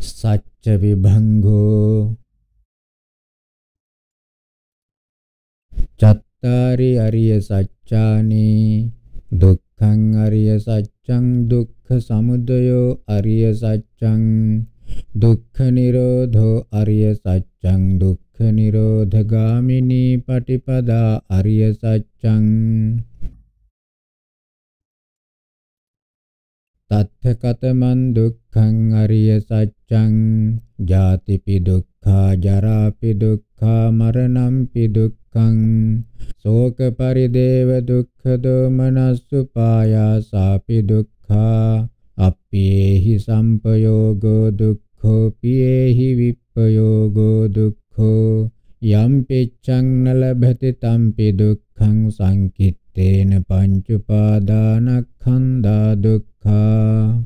සච්ච විභංගෝ චත්තාරි අරිය සච්චානි දුක්ඛං අරිය සච්ඡං දුක්ඛ සමුදයෝ අරිය සච්ඡං දුක්ඛ නිරෝධෝ අරිය සච්ඡං දුක්ඛ නිරෝධගාමිනී පටිපදා අරිය සච්ඡං තත්ථකතමන් දුක්ඛං අරිය සච්ඡං ජාතිපි දුක්ඛා ජරාපි දුක්ඛා මරණම්පි දුක්ඛං ශෝක පරිදේව දුක්ඛ දෝමනස්සුපායාසාපි දුක්ඛා අප්පේහි සම්පයෝගෝ දුක්ඛෝ පියේහි විප්පයෝගෝ දුක්ඛෝ යම් පිච්ඡං නලභති තම්පි දුක්ඛං සංකිත්තේන පංච උපාදානස්කන්ධා දුක්ඛා.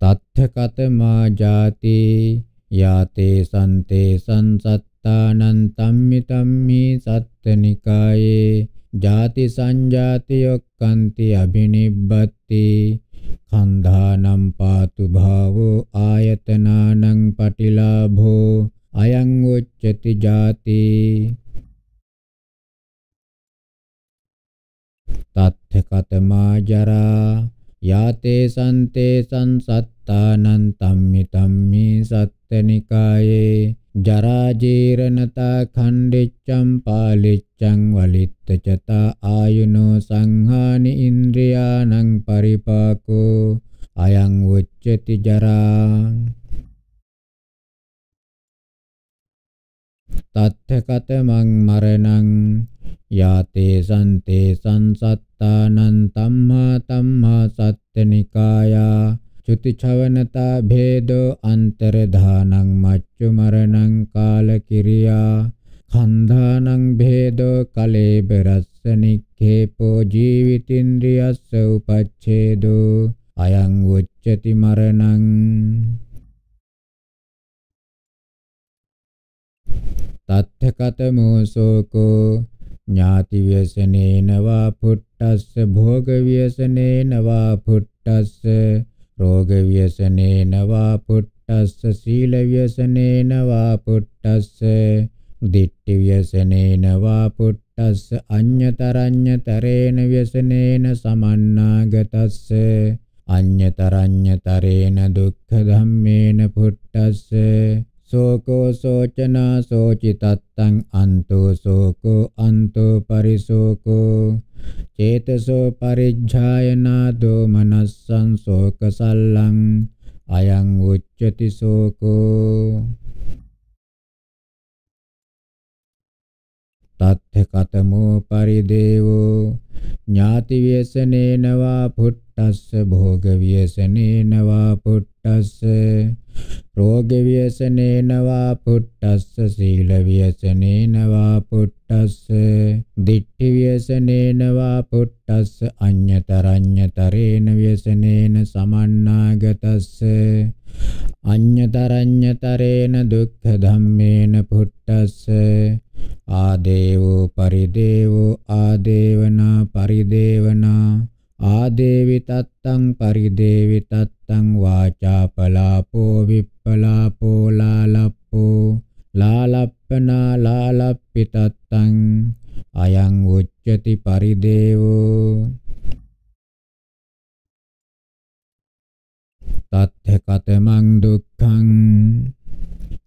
තත්ථකතමා ජාති යාතේ සන්තේ සංසත්තානං තම්මි තම්මි සත්තනිකායේ. ජාති සංජාතියොක්කන්ති අබිනිබ්බති කන්ධානම් පාතු භාවෝ ආයතනානං පටිලාභෝ. අයං උච්චති ජාති. තත්ථකතමා ජරා යාතේ සන්තේ සංසත්තානං තම්මි තම්මි සත්තනිකායේ ජරා ජීරණතා khණ්ඩෙච්ඡම් පාලිච්ඡං වලිත්තචතා ආයුනෝ සංහානි ඉන්ද්‍රියාණං පරිපාකෝ අයං උච්චති ජරා තත්ථකතමං මරණං යාතේ සන්තේ සංසත්තානං තම්මා තම්මා සත්තනිකායා චුතිචවනතා භේදෝ අන්තරධානං මච්චු මරණං කාලකිරියා කන්ධානං භේදෝ කලේබරස්ස නික්ඛේපෝ ජීවිතින්ද්‍රියස්ස උපච්ඡේදෝ අයං උච්චති මරණං තත්ථකතමෝ සෝකෝ ඥාති ව්‍යසනේන වා පුට්ටස්ස භෝග ව්‍යසනේන වා පුට්ටස්ස රෝග ව්‍යසනේන වා පුට්ටස්ස සීල ව්‍යසනේන වා පුට්ටස්ස දිට්ඨි ව්‍යසනේන වා පුට්ටස්ස අඤ්ඤතරඤ්ඤතරේන ව්‍යසනේන සමන්නාගතස්ස අඤ්ඤතරඤ්ඤතරේන දුක්ඛ ධම්මේන පුට්ටස්ස සෝකෝ සෝචනා සෝචිතත්තං අන්තෝ සෝකෝ අන්තෝ පරිසෝකෝ චේතසෝ පරිජ්ජායනා දෝමනස්සං සෝක සල්ලං අයං උච්චති සෝකෝ තත්ථකතමෝ පරිදේවෝ ඥාති ව්‍යසනේන වා පුට්ටස්ස භෝග ව්‍යසනේන වා පුට්ටස්ස රෝග ව්‍යසනේන වා පුට්ටස්ස සීල ව්‍යසනේන වා පුට්ටස්ස. දිට්ඨි ව්‍යසනේන වා පුට්ටස්ස අඤ්ඤතරඤ්ඤතරේන ව්‍යසනේන සමන්නාගතස්ස. අඤ්ඤතරඤ්ඤතරේන දුක්ඛ ධම්මේන පුට්ටස්ස. ආදේවෝ පරිදේවෝ ආදේවනා පරිදේවනා ආදේවි තත්තං පරිදේවි තත්තං වාචාපලාපෝ විප්පලාපෝ ලාලප්පෝ ලාලප්පනා ලාලප්පි තත්තං අයං උච්චති පරිදේවෝ තත්ථකතමං දුක්ඛං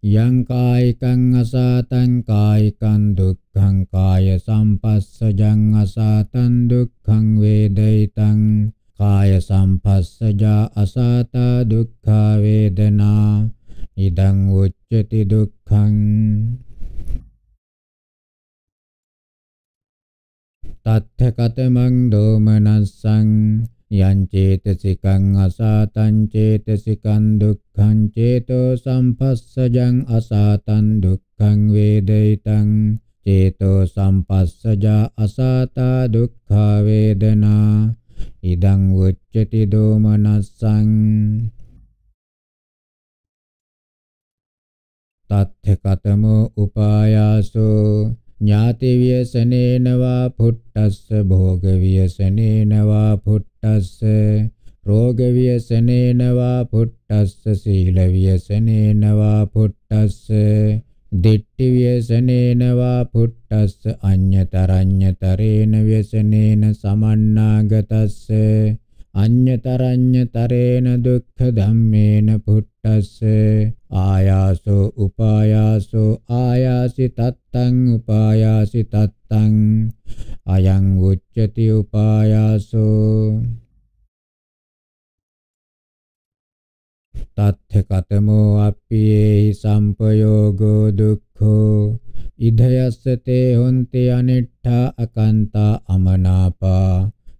යං කායිකං අසාතං කායිකං දුක්ඛං කාය සම්පස්සජං අසාතං දුක්ඛං වේදිතං කාය සම්පස්සජා අසාතා දුක්ඛා වේදනා ඉදං උච්චති දුක්ඛං තත්ථකතමං දෝමනස්සං යං චේතසිකං අසාතං චේතසිකං දුක්ඛං චේතෝ සම්පස්සජං අසාතං දුක්ඛං වේදිතං චේතෝ සම්පස්සජා අසාතා දුක්ඛා වේදනා ඉදං උච්චති දෝමනස්සං තත්ථකතමෝ උපායාසෝ ඥාති ව්‍යසනේන වා පුට්ටස්ස භෝග ව්‍යසනේන වා පුට්ටස්ස රෝග ව්‍යසනේනවා පුට්ටස්ස සීල ව්‍යසනේනවා පුට්ටස්ස දිට්ඨි ව්‍යසනේනවා පුට්ටස්ස අඤ්ඤතරඤ්ඤතරේන ව්‍යසනේන සමන්නාගතස්ස අඤ්ඤතරඤ්ඤතරේන දුක්ඛ ධම්මේන පුට්ටස්ස ආයාසෝ උපායාසෝ ආයාසි තත්තං උපායාසි තත්තං අයං උච්චති උපායාසෝ තත්ථ කතමෝ අප්පියේහි සම්පයෝගෝ දුක්ඛෝ ඉදයස්සතේ හොන්ති අනිට්ඨා අකන්තා අමනාපා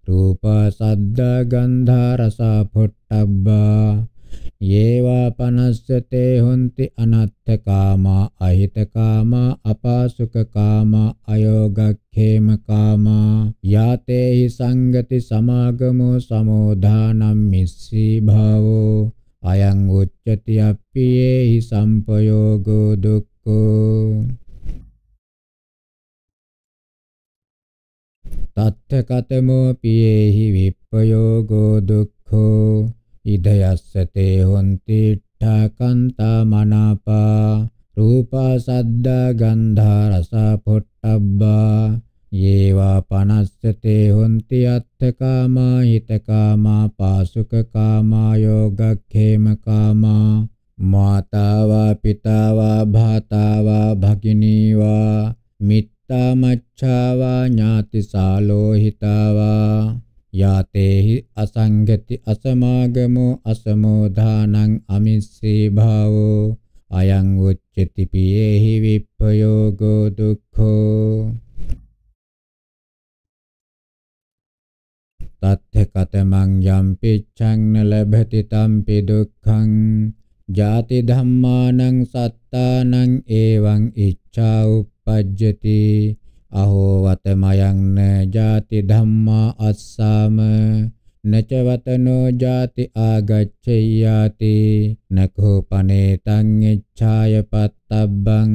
රූප සද්ද ගන්ධ රස පොට්ටබ්බා යේවා පනස්සතේ හොಂತಿ අනත්ථ කාමා අහිත කාමා අපාසුක කාමා අයෝගක්ඛේම කාමා යාතේහි සංගති සමාගමෝ සමෝධානම් මිස්සී භාවෝ. අයං උච්චති අප්පියේහි සම්පයෝගෝ දුක්ඛෝ. තත්ථකතමෝ පියේහි විප්පයෝගෝ දුක්ඛෝ. ඉදයස්සතේ හොಂತಿ ඨාකන්තා මනාපා රූපා සද්දා ගන්ධා රස පොට්ටබ්බා යේවා පනස්සතේ හොಂತಿ අත්තකාමා හිතකාමා පාසුකකාමා යෝගක්ඛේම කාමා මාතාවා පිතාවා භාතාවා භගිනීවා මිත් තා මච්ඡාවා ඥාති සාලෝහිතාවා යාතේහි අසංගති අසමාගමෝ අසමෝධානං අමිස්සී භාවෝ අයං උච්චති පියේහි විප්පයෝගෝ දුක්ඛෝ. තත්ථ කතමං යම් පිච්ඡං න ලබති තම්පි දුක්ඛං ජාති ධම්මානං සත්තානං ඒවං ඉච්ඡා උප්පජ්ජති අහෝ වතමයන් ජාති ධම්මා අස්සාම නච වතනෝ ජාති ආගච්ඡයාති නකෝ පනේතං ඉච්ඡාය පත්තබ්බං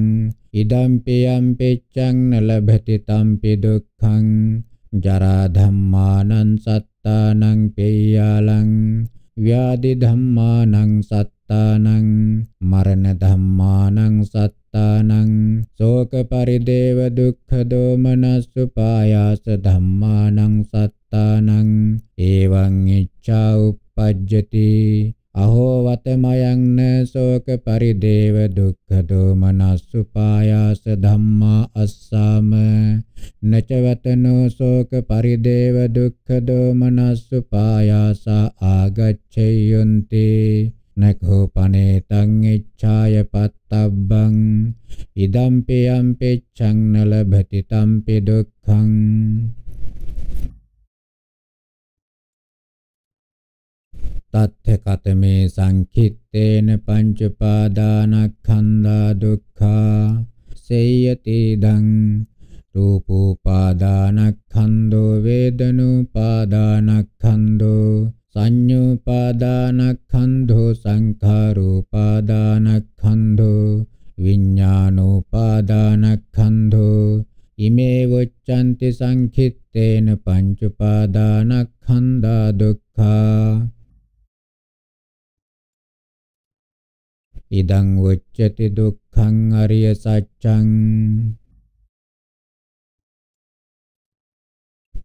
ඉදම්පි යම් පිච්ඡං නලභති තම්පි දුක්ඛං. ජරා ධම්මානං සත්තානං පෙය්‍යාලං ව්‍යාධි ධම්මානං සත්තානං මරණ ධම්මානං සත්තානං ශෝක පරිදේව දුක්ඛ දෝමනස්සුපායාස ධම්මානං සත්තානං එවං ඉච්ඡා uppajjati අහෝ වතමයන් ශෝක පරිදේව දුක්ඛ දෝමනස්සුපායාස ධම්මා අස්සාම නචවතනෝ ශෝක පරිදේව දුක්ඛ දෝමනස්සුපායාස ආගච්ඡයන්ති නකෝ පනේතං ඉච්ඡාය පත්තබ්බං ඉදම්පි යම්පෙච්ඡං නලභති තම්පි දුක්ඛං තත්ථ කතමේ සංකිත්තේන පංච පාදානක්ඛන්ධා දුක්ඛා සේයති දං රූපෝපාදානක්ඛන්தோ වේදනෝපාදානක්ඛන්தோ සංඤ්ඤෝපාදානක්ඛන්‍ධෝ සංඛාරෝපාදානක්ඛන්‍ධෝ විඤ්ඤාණෝපාදානක්ඛන්‍ධෝ ඉමේ වොච්ඡන්ති සංඛිත්තේන පංච උපාදානක්ඛන්‍ධා දුක්ඛා ඉදං වොච්ඡති දුක්ඛං අරිය සත්‍යං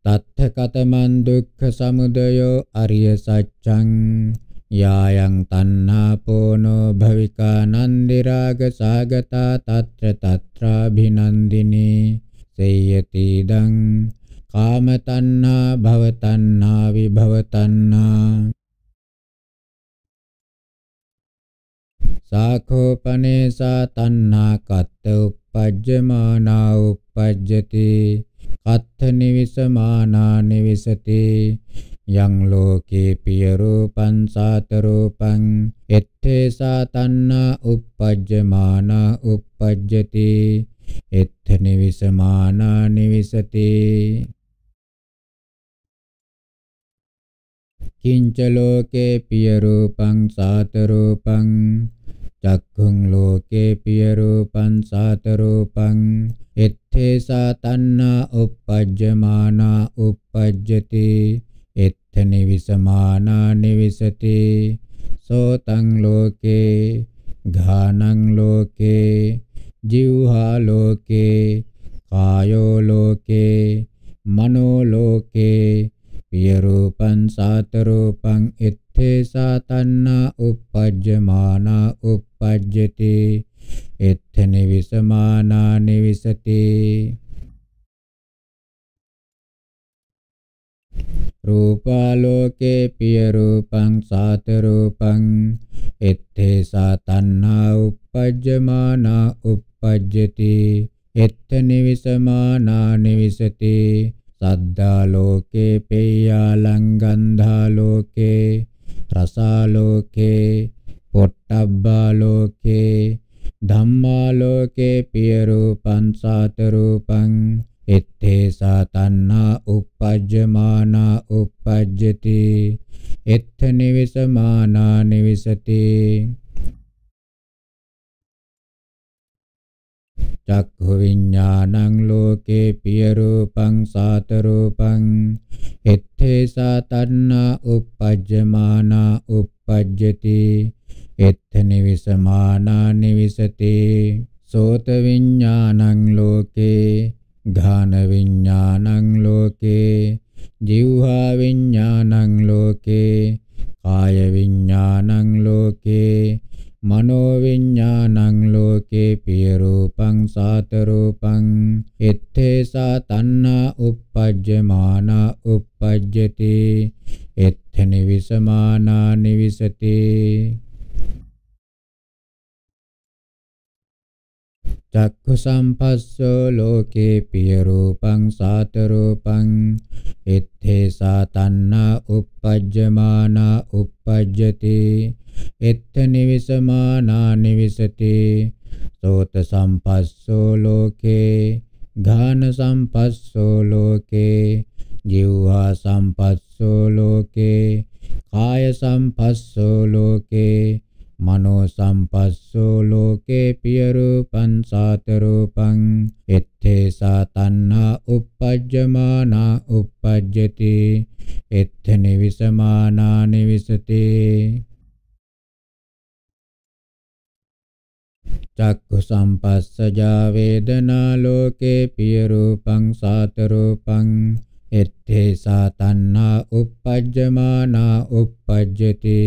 තත්ථ කතමන් දුක්ඛ සමුදයෝ අරිය සත්‍යං යායන් තණ්හා පෝනෝ භවිකා නන්දි රාග සාගතා తත්‍ර తත්‍රාභිනන්දිනී සේයති දං කාම තණ්හා භව තණ්හා විභව තණ්හා සාඛෝපනේසා තණ්හා කත්ත uppajjamaana uppajjati කත්ථ නිවිසමානා නිවිසති. යං ලෝකේ පිය රූපං සාත රූපං එත්තේසා තණ්හා uppajjamaana uppajjati. එත්ථ නිවිසමානා නිවිසති. කිංච ලෝකේ පිය රූපං සාත රූපං චක්ඛුං ලෝකේ පිය රූපං සාත රූපං එත්තේසා තණ්හා uppajjamaana uppajjati එත්ථ එත්ත නිවිසමානා නිවිසති සෝතං ලෝකේ ඝානං ලෝකේ ජීවහා ලෝකේ කායෝ ලෝකේ මනෝ ලෝකේ පිය රූපං සාත රූපං එත්තේ සාතන්නා uppajjamaana uppajjati එත්ත නිවිසමානා නිවිසති රූපාලෝකේ පිය රූපං සාත රූපං එත්තේ සාතන්නා uppajjamaana uppajjati එත්ත නිවිසමානා නිවිසති සද්දා ලෝකේ පෙය්‍යාලං ගන්ධා ලෝකේ රසා ලෝකේ පොට්ටබ්බා ලෝකේ ධම්මා ලෝකේ පිය රූපං සාත රූපං එත්තේ සාතන්නා uppajjamaana uppajjati එත්ත නිවිසමානා නිවිසති. චක්ඛු විඥානං ලෝකේ පිය රූපං සාත රූපං එත්තේ සාතන්නා uppajjamaana uppajjati එත්ත නිවිසමානා නිවිසති. සෝත විඥානං ලෝකේ ඝාන විඥානං ලෝකේ ජීවහා විඥානං ලෝකේ කාය විඥානං ලෝකේ මනෝ විඥානං ලෝකේ පිය රූපං සාත රූපං එත්තේසා තණ්හා uppajjamaana uppajjati. එත්ත නිවිසමානා නිවිසති. චක්ඛු සම්පස්සෝ ලෝකේ පිය රූපං සාත රූපං එත්තේසා තණ්හා uppajjamaana uppajjati එත්ත නිවිසමානා නිවිසති සෝත සම්පස්සෝ ලෝකේ ඝාන සම්පස්සෝ ලෝකේ ජීවහා සම්පස්සෝ ලෝකේ කාය සම්පස්සෝ ලෝකේ මනෝ සම්පස්සෝ ලෝකේ පිය රූපං සාත රූපං එත්තේ සාතන්නා uppajjamaana uppajjati එත්ත නිවිසමානා නිවිසති චක්ඛු සම්පස්සජා වේදනා ලෝකේ පිය රූපං සාත රූපං එත්තේ සාතන්නා uppajjamaana uppajjati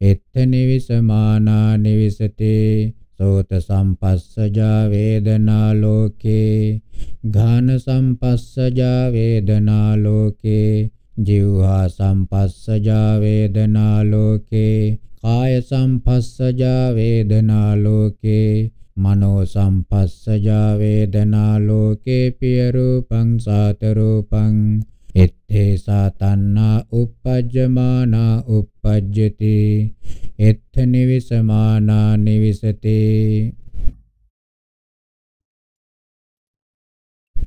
එත්ත නිවිසමානා නිවිසති සෝත සම්පස්සජා වේදනා ලෝකේ. ඝාන සම්පස්සජා වේදනා ලෝකේ. ජීවහා සම්පස්සජා වේදනා ලෝකේ. කාය සම්පස්සජා වේදනා ලෝකේ. මනෝ සම්පස්සජා වේදනා ලෝකේ පිය රූපං සාත රූපං. එත්තේ සාතන්නා uppajjamaana uppajjati එත්ත නිවිසමානා නිවිසති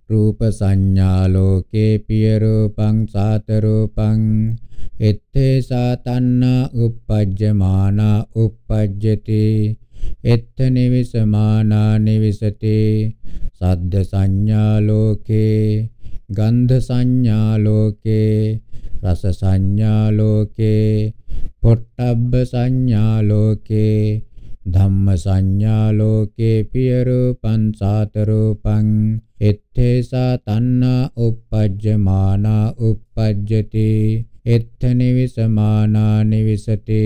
රූප සංඥා ලෝකේ පිය රූපං සාත රූපං එත්තේ සාතන්නා uppajjamaana uppajjati එත්ත නිවිසමානා නිවිසති සද්ද සංඥා ලෝකේ ගන්ධ සංඥා ලෝකේ රස සංඥා ලෝකේ පොට්ටබ්බ සංඥා ලෝකේ ධම්ම සංඥා ලෝකේ පිය රූපං සාත රූපං එත්තේසා තණ්හා uppajjamaana uppajjati එත්ත නිවිසමානා නිවිසති.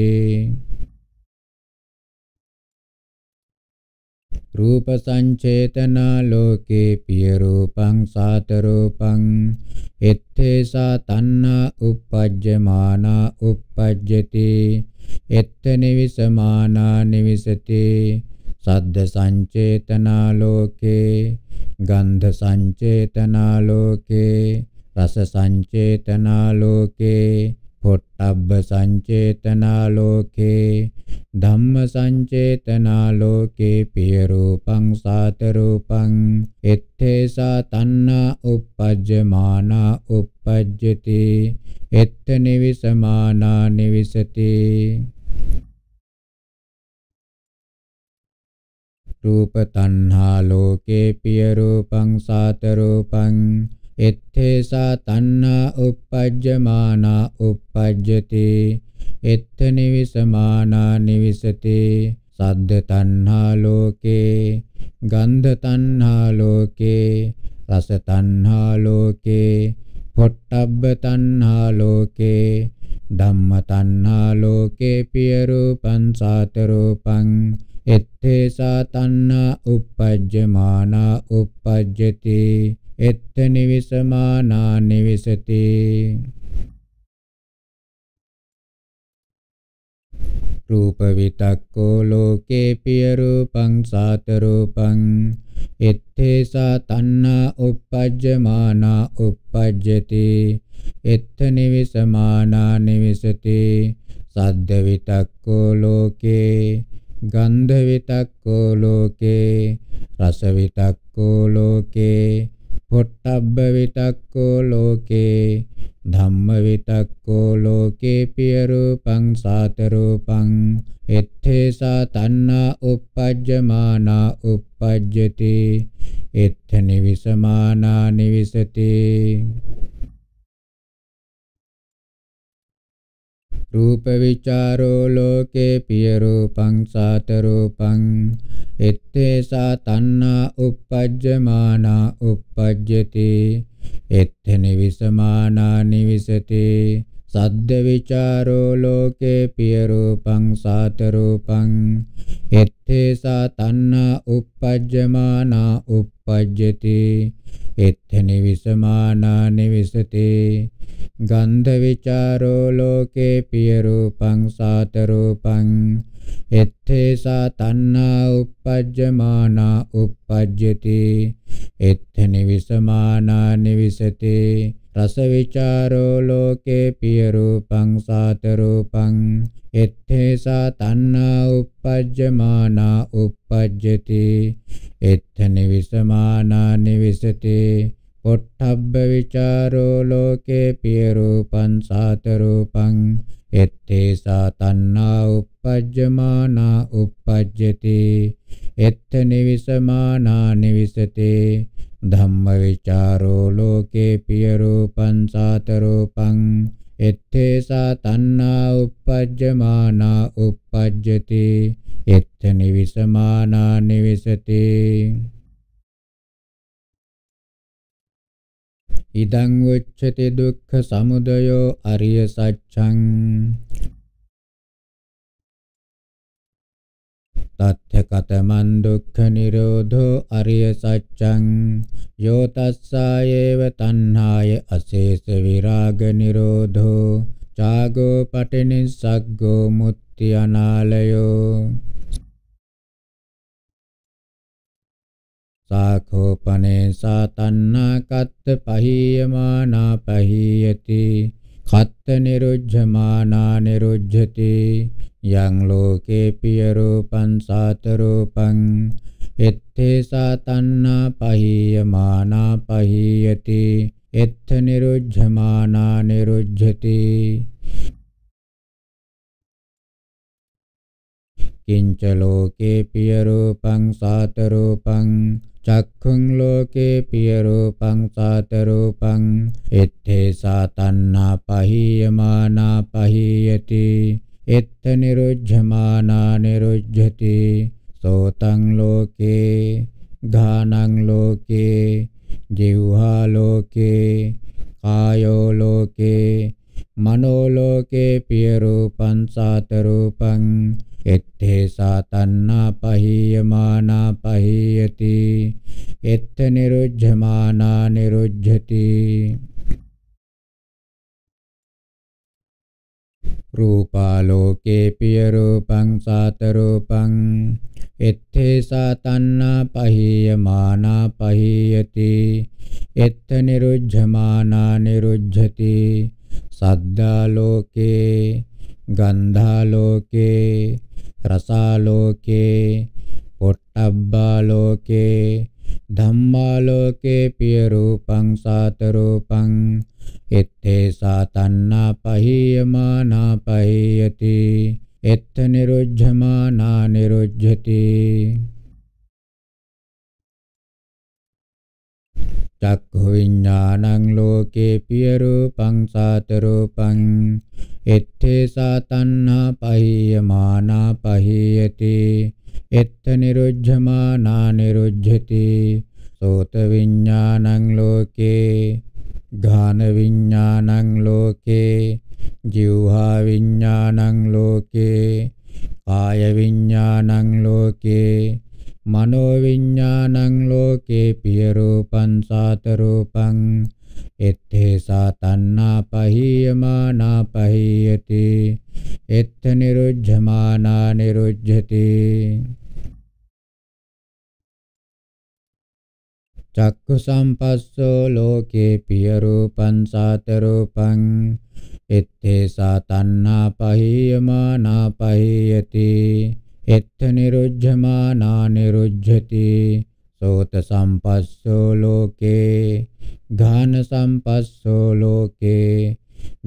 රූප සංචේතනා ලෝකේ පිය රූපං සාත රූපං එත්තේසා තණ්හා uppajjamaana uppajjati එත්ත නිවිසමානා නිවිසති සද්ද සංචේතනා ලෝකේ ගන්ධ සංචේතනා ලෝකේ රස සංචේතනා ලෝකේ පොට්ටබ්බ සංචේතනා ලෝකේ ධම්ම සංචේතනා ලෝකේ පිය රූපං සාත රූපං එත්තේසා තණ්හා uppajjamaana uppajjati එත්ත නිවිසමානා නිවිසති රූප තණ්හා ලෝකේ පිය රූපං සාත රූපං එත්තේසා තණ්හා uppajjamaana uppajjati එත්ත නිවිසමානා නිවිසති සද්ද තණ්හා ලෝකේ ගන්ධ තණ්හා ලෝකේ රස තණ්හා ලෝකේ පොට්ටබ්බ තණ්හා ලෝකේ ධම්ම තණ්හා ලෝකේ පිය රූපං සාත රූපං එත්තේසා තණ්හා uppajjamaana uppajjati. එත්ත නිවිසමානා නිවිසති. රූප විතක්කෝ ලෝකේ පිය රූපං සාත රූපං එත්තේසා තණ්හා uppajjamaana uppajjati. එත්ත නිවිසමානා නිවිසති. සද්ද විතක්කෝ ලෝකේ ගන්ධ විතක්කෝ ලෝකේ රස විතක්කෝ ලෝකේ පොට්ටබ්බ විතක්කෝ ලෝකේ ධම්ම විතක්කෝ ලෝකේ පිය රූපං සාත රූපං එත්තේසා තණ්හා uppajjamaana uppajjati එත්ත නිවිසමානා නිවිසති. රූප විචාරෝ ලෝකේ පිය රූපං සාත රූපං එත්තේසා තණ්හා uppajjamaana uppajjati එත්ත නිවිසමානා නිවිසති සද්ද විචාරෝ ලෝකේ පිය රූපං සාත රූපං එත්තේසා තණ්හා uppajjamaana uppajjati එත්ත නිවිසමානා නිවිසති ගන්ධ විචාරෝ ලෝකේ පිය රූපං සාත රූපං එත්තේසා තණ්හා uppajjamaana uppajjati එත්ත නිවිසමානා නිවිසති රස විචාරෝ ලෝකේ පිය රූපං සාත රූපං එත්තේසා තණ්හා uppajjamaana uppajjati එත්ත නිවිසමානා නිවිසති. පොට්ටබ්බ විචාරෝ ලෝකේ පිය රූපං සාත රූපං එත්තේසා තණ්හා uppajjamaana uppajjati එත්ත නිවිසමානා නිවිසති. ධම්ම විචාරෝ ලෝකේ පිය රූපං සාත රූපං එත්තේසා තණ්හා uppajjamaana uppajjati එත්ත නිවිසමානා නිවිසති. ඉදං උච්චති දුක්ඛ සමුදයෝ අරිය සත්‍යං තත්ථ කතමන් දුක්ඛ නිරෝධෝ අරිය සත්‍යං යෝ තස්සායේව තණ්හාය අශේෂ විරාග නිරෝධෝ චාගෝ පටිනිස්සග්ගෝ මුත්‍ති අනාලයෝ සාඛෝපනේ සාතන්නා කත්ත පහීයමානා පහීයති කත්ත නිරුද්ධමානා නිරුද්ධති යං ලෝකේ පිය රූපං සාත රූපං එත්තේ සාතන්නා පහීයමානා පහීයති. එත්ත නිරුද්ධමානා නිරුද්ධති කිංච ලෝකේ පිය රූපං සාත රූපං චක්ඛුං ලෝකේ පිය රූපං සාත රූපං එත්තේ සාතන්නා පහීයමානා පහීයති එත්ත නිරුද්ධමානා නිරුද්ධති සෝතං ලෝකේ ගානං ලෝකේ ජීවහා ලෝකේ කායෝ ලෝකේ මනෝ ලෝකේ පිය රූපං සාත රූපං එත්තේ සාතන්නා පහීයමානා පහීයති. එත්ත නිරුද්ධමානා නිරුද්ධති රූපාලෝකේ පිය රූපං සාත රූපං එත්තේ සාතන්නා පහීයමානා පහීයති. එත්ත නිරුද්ධමානා නිරුද්ධති සද්දාලෝකේ ගන්ධාලෝකේ රසාලෝකේ පොට්ටබ්බාලෝකේ ධම්මාලෝකේ පිය රූපං සාත රූපං එත්තේ සාතන්නා පහීයමානා පහීයති එත්ත නිරුද්ධමානා නිරුද්ධති. චක්ඛු විඥානං ලෝකේ පිය රූපං සාත රූපං එත්තේසා තණ්හා පහියමානා පහියති. එත්ත නිරුද්ධමානා නිරුද්ධති. සෝත විඥානං ලෝකේ ගාන විඥානං ලෝකේ ජීවහා විඥානං ලෝකේ කාය විඥානං ලෝකේ මනෝ විඥානං ලෝකේ පිය රූපං සාත රූපං එත්තේ සාතන්නා පහියමානා පහියති එත්ත නිරුද්ධමානා නිරුද්ධති. චක්කු සම්පස්සෝ ලෝකේ පිය රූපං සාත රූපං එත්තේ සාතන්නා පහියමානා පහියති එත්ත නිරුද්ධමානා නිරුද්ධති සෝත සම්පස්සෝ ලෝකේ. ගාන සම්පස්සෝ ලෝකේ.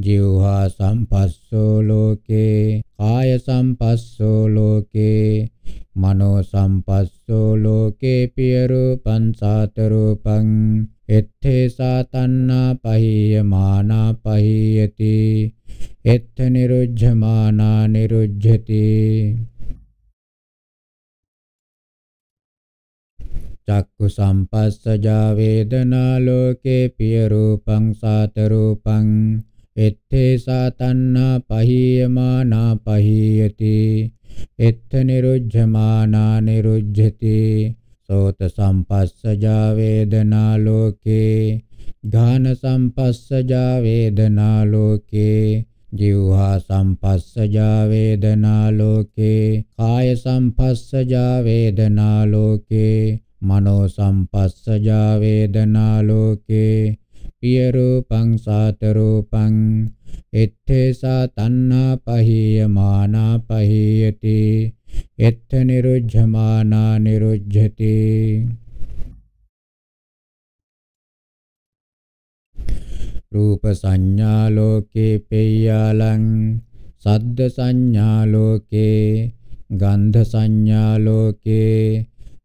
ජීවහා සම්පස්සෝ ලෝකේ. කාය සම්පස්සෝ ලෝකේ. මනෝ සම්පස්සෝ ලෝකේ පිය රූපං සාත රූපං එත්තේ සාතන්නා පහියමානා පහියති. එත්ත නිරුද්ධමානා නිරුද්ධති චක්කු සම්පස්සජා වේදනා ලෝකේ පිය රූපං සාත රූපං. එත්තේ සාතන්නා පහියමානා පහියති. එත්ත නිරුද්ධමානා නිරුද්ධති සෝත සම්පස්සජා වේදනා ලෝකේ. ගාන සම්පස්සජා වේදනා ලෝකේ. ජීවහා සම්පස්සජා වේදනා ලෝකේ. කාය සම්පස්සජා වේදනා ලෝකේ. මනෝ සම්පස්සජා වේදනා ලෝකේ පිය රූපං සාත රූපං එත්තේසා තණ්හා පහියමානා පහියති එත්ත නිරුද්ධමානා නිරුද්ධති. රූප සංඥා ලෝකේ පෙය්‍යාලං සද්ද සංඥා ලෝකේ ගන්ධ සංඥා ලෝකේ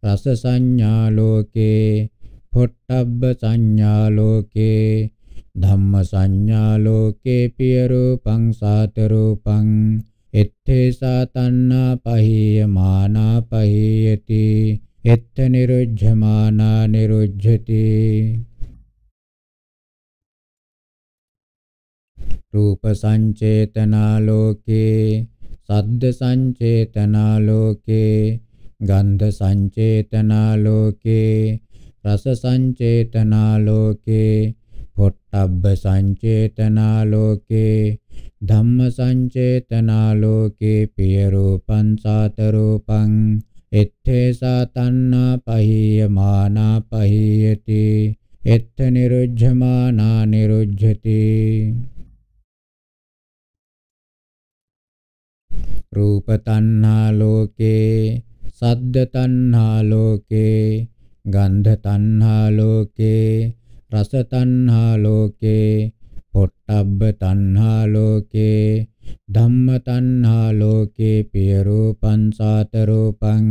රස සංඥා ලෝකේ පොට්ටබ්බ සංඥා ලෝකේ ධම්ම සංඥා ලෝකේ පිය රූපං සාත රූපං එත්තේ සාතන්නා පහියමානා පහියති එත්ත නිරුද්ධමානා නිරුද්ධති රූප සංචේතනා ලෝකේ සද්ද සංචේතනා ලෝකේ ගන්ධ සංචේතනා ලෝකේ රස සංචේතනා ලෝකේ පොට්ටබ්බ සංචේතනා ලෝකේ ධම්ම සංචේතනා ලෝකේ පිය රූපං සාත රූපං එත්තේ සාතන්නා පහියමානා පහියති එත්ත නිරුද්ධමානා නිරුද්ධති. රූප තණ්හා ලෝකේ සද්ද තණ්හා ලෝකේ ගන්ධ තණ්හා ලෝකේ රස තණ්හා ලෝකේ පොට්ටබ්බ තණ්හා ලෝකේ ධම්ම තණ්හා ලෝකේ පිය රූපං සාත රූපං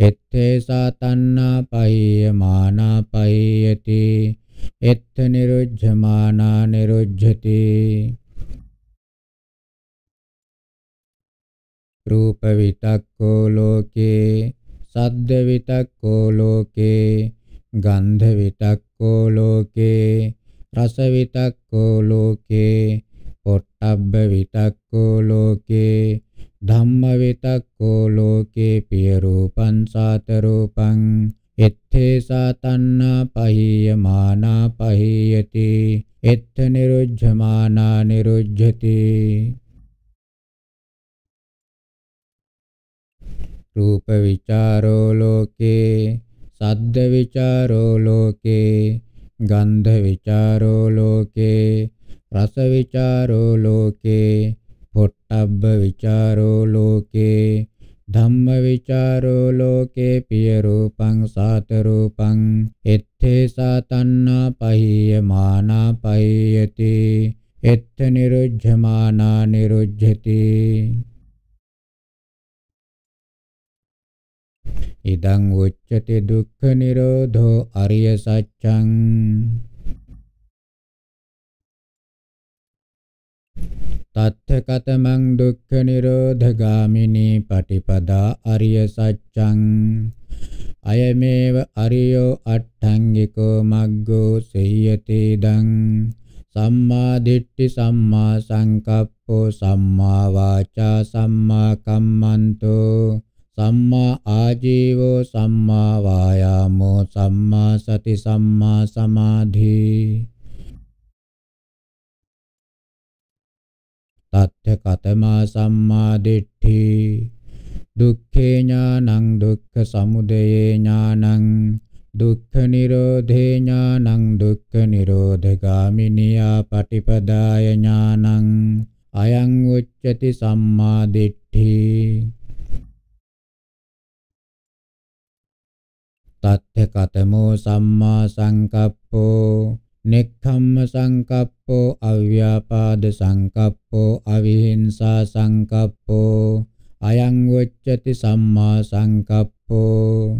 එත්තේ සාතන්නා පහියමානා පහියති එත්ත නිරුද්ධමානා නිරුද්ධති. රූප විතක්කෝ ලෝකේ සද්ද විතක්කෝ ලෝකේ ගන්ධ විතක්කෝ ලෝකේ රස විතක්කෝ ලෝකේ පොට්ටබ්බ විතක්කෝ ලෝකේ ධම්ම විතක්කෝ ලෝකේ පිය රූපං සාත රූපං එත්තේ සාතන්නා පහියමානා පහියති එත්ත නිරුද්ධමානා නිරුද්ධති. රූප විචාරෝ ලෝකේ සද්ද විචාරෝ ලෝකේ ගන්ධ විචාරෝ ලෝකේ රස විචාරෝ ලෝකේ පොට්ටබ්බ විචාරෝ ලෝකේ ධම්ම විචාරෝ ලෝකේ පිය රූපං සාත රූපං එත්තේ සාතන්නා පහියමානා පහියති එත්ත නිරුද්ධමානා නිරුද්ධති ඉදං උච්චති දුක්ඛ නිරෝධෝ අරිය සත්‍යං තත්ථකතමං දුක්ඛ නිරෝධගාමිනී පටිපදා අරිය සත්‍යං අයමේව අරියෝ අට්ඨංගිකෝ මග්ගෝ සෙය්‍යති දං. සම්මා දිට්ඨි සම්මා සංකප්පෝ සම්මා වාචා සම්මා කම්මන්තෝ. සම්මා ආජීවෝ සම්මා වායාමෝ සම්මා සති සම්මා සමාධි. තත්ථ කතමා සම්මා දිට්ඨි. දුක්ඛේ ඥානං දුක්ඛ සමුදයේ ඥානං. දුක්ඛ නිරෝධේ ඥානං දුක්ඛ නිරෝධගාමිනියා පටිපදාය ඥානං. අයං උච්චති සම්මා දිට්ඨි. තත්ථ කතමෝ සම්මා සංකප්පෝ නෙක්ඛම්ම සංකප්පෝ අව්‍යාපාද සංකප්පෝ අවිහිංසා සංකප්පෝ අයං වච්චති සම්මා සංකප්පෝ.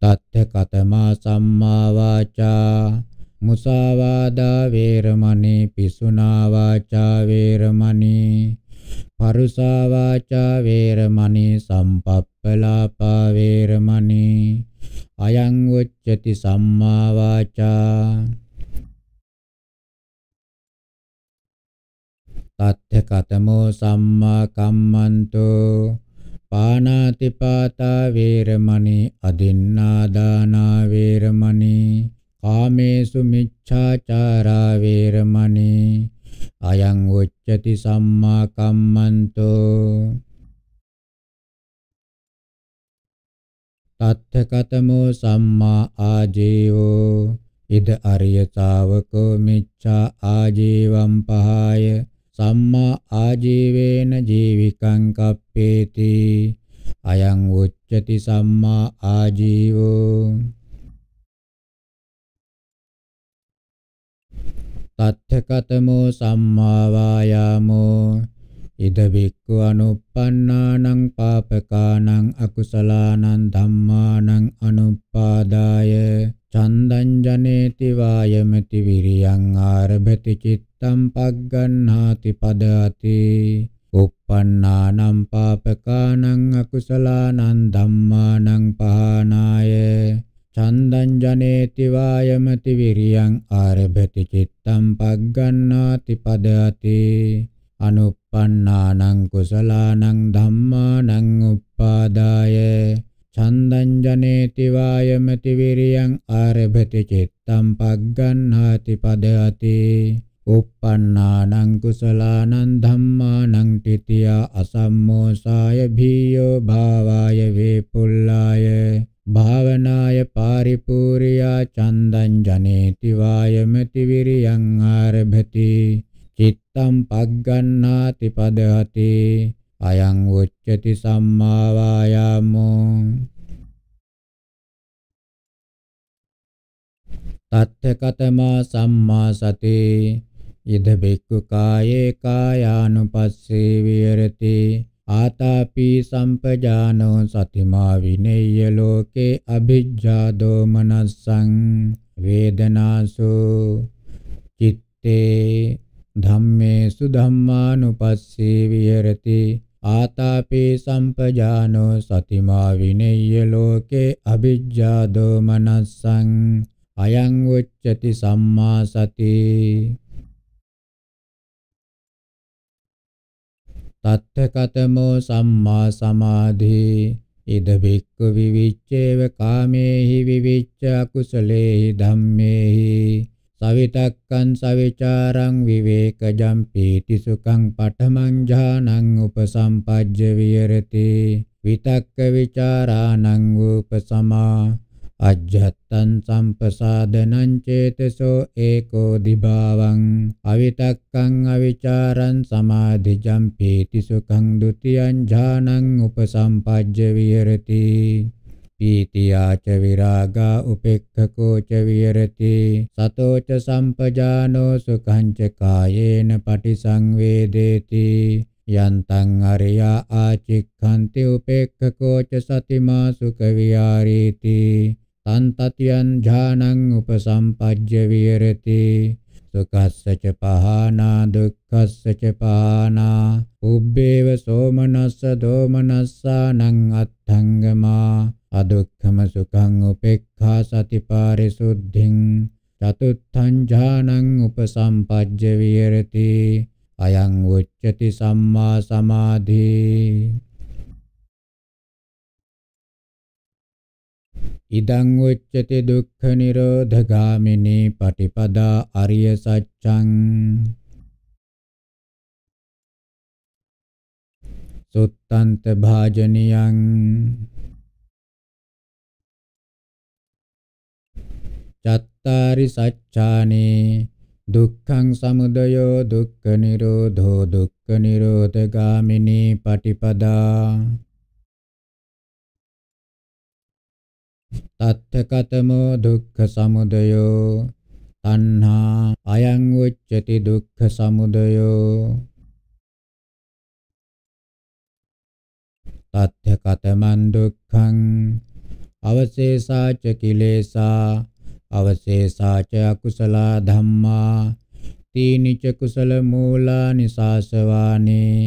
තත්ථ කතමා සම්මා වාචා මුසාවාදා වේරමණී පිසුනා වාචා වේරමණී පරුසා වාචා වේරමණී සම්පප්පලාපා වේරමණී අයං උච්චති සම්මා වාචා තත්ථ කතමෝ සම්මා කම්මන්තෝ පානාති පාතා වේරමණී අදින්නා දානා වේරමණී කාමේසු මිච්ඡාචාරා වේරමණී අයං උච්චති සම්මා කම්මන්තෝ। තත්ථකතමෝ සම්මා ආජීවෝ। ඉද අරිය ශාවකෝ මිච්ඡා ආජීවම් පහය। සම්මා ආජීවේන ජීවිකං කප්පේති। අයං උච්චති සම්මා ආජීවෝ। තත්ථකතමෝ සම්මා වායාමෝ. ඉද බික්ඛු අනුප්පන්නානං පාපකානං අකුසලානං ධම්මානං අනුපාදාය. චන්දං ජනේති වායමති විරියං ආරභති චිත්තං පග්ගණ්හාති පදati උප්පන්නානං පාපකානං අකුසලානං ධම්මානං පහනාය. චන්දං ජනේති වායමති විරියං ආරභති චිත්තං පග්ගණ්හාති පදati අනුප්පන්නානං කුසලානං ධම්මානං උප්පාදාය චන්දං ජනේති වායමති විරියං ආරභති චිත්තං පග්ගණ්හාති පදati උප්පන්නානං කුසලානං ධම්මානං තිතියා අසම්මෝසාය භීයෝ භාවාය වේපුල්ලාය භාවනාය පාරිපූර්යා චන්දං ජනේති වායමති විරියං ආරභති චිත්තං පග්ගණ්හාති පදහති අයං උච්චති සම්මා වායාමෝ තත්ථකතමා සම්මා සතේ ඉද බික්ඛු කායේ කායානුපස්සේ විහෙරති ආතාපි සම්පජානෝ සතිමා විනෙය්‍ය ලෝකේ අභිජ්ජා දෝමනස්සං වේදනාසෝ චිත්තේ ධම්මේසු ධම්මානුපස්සී විහෙරති ආතාපේ සම්පජානෝ සතිමා විනෙය්‍ය ලෝකේ අභිජ්ජා දෝමනස්සං අයං උච්චති සම්මා සති තත්ථකතමෝ සම්මා සමාධි. ඉද බික්ඛු විවිච්ඡේව කාමේහි විවිච්ඡ අකුසලේහි ධම්මේහි. සවිතක්කං සවිචාරං විවේකජම් පීති සුඛං පඨමං ඥානං උපසම්පජ්ජ විහෙරති. විතක්ක විචාරාණං උපසමා. අජ්ජත්තං සම්පසාදනං චේතසෝ ඒකෝ දිභාවං අවිතක්කං අවිචාරං සමාධිජම් පීති සුඛං ဒ ුතියං ඥානං උපසම්පජ්ජ විහෙරති. පීතියාච විරාගා උපෙක්ඛකෝ ච විහෙරති. සතෝ ච සම්පජානෝ සුඛං ච කායේන පටිසංවේදේති. යන්තං අරියා ආචික්ඛන්ති උපේක්ඛකෝ ච සතිමා සුඛ විහාරීති. තන්තතියන් ඥානං උපසම්පජ්ජ විහෙරති. සුඛස්ස ච පහනා දුක්ඛස්ස ච පහනා. උබ්බේව සෝමනස්ස දෝමනස්සානං අත්ථංගමා. අදුක්ඛම සුඛං උපේක්ඛා සතිපාරිසුද්ධින් චතුත්ථං ඥානං උපසම්පජ්ජ විහෙරති. අයං උච්චති සම්මා සමාධි. ඉදං උච්චති දුක්ඛ නිරෝධගාමිනී පටිපදා අරිය සත්‍යං සුත්තන්ත භාජනියං. චත්තාරි සච්ඡානේ දුක්ඛං සමුදයෝ දුක්ඛ නිරෝධෝ දුක්ඛ නිරෝධගාමිනී පටිපදා. තත්තකතමෝ දුක්ඛ සමුදයෝ තණ්හා අයං උච්චති දුක්ඛ සමුදයෝ තත්තකතමන් දුක්ඛං අවශේෂාච කිලේසා අවශේෂාච අකුසල ධම්මා තීනිච කුසල මූලා නිසාසවානේ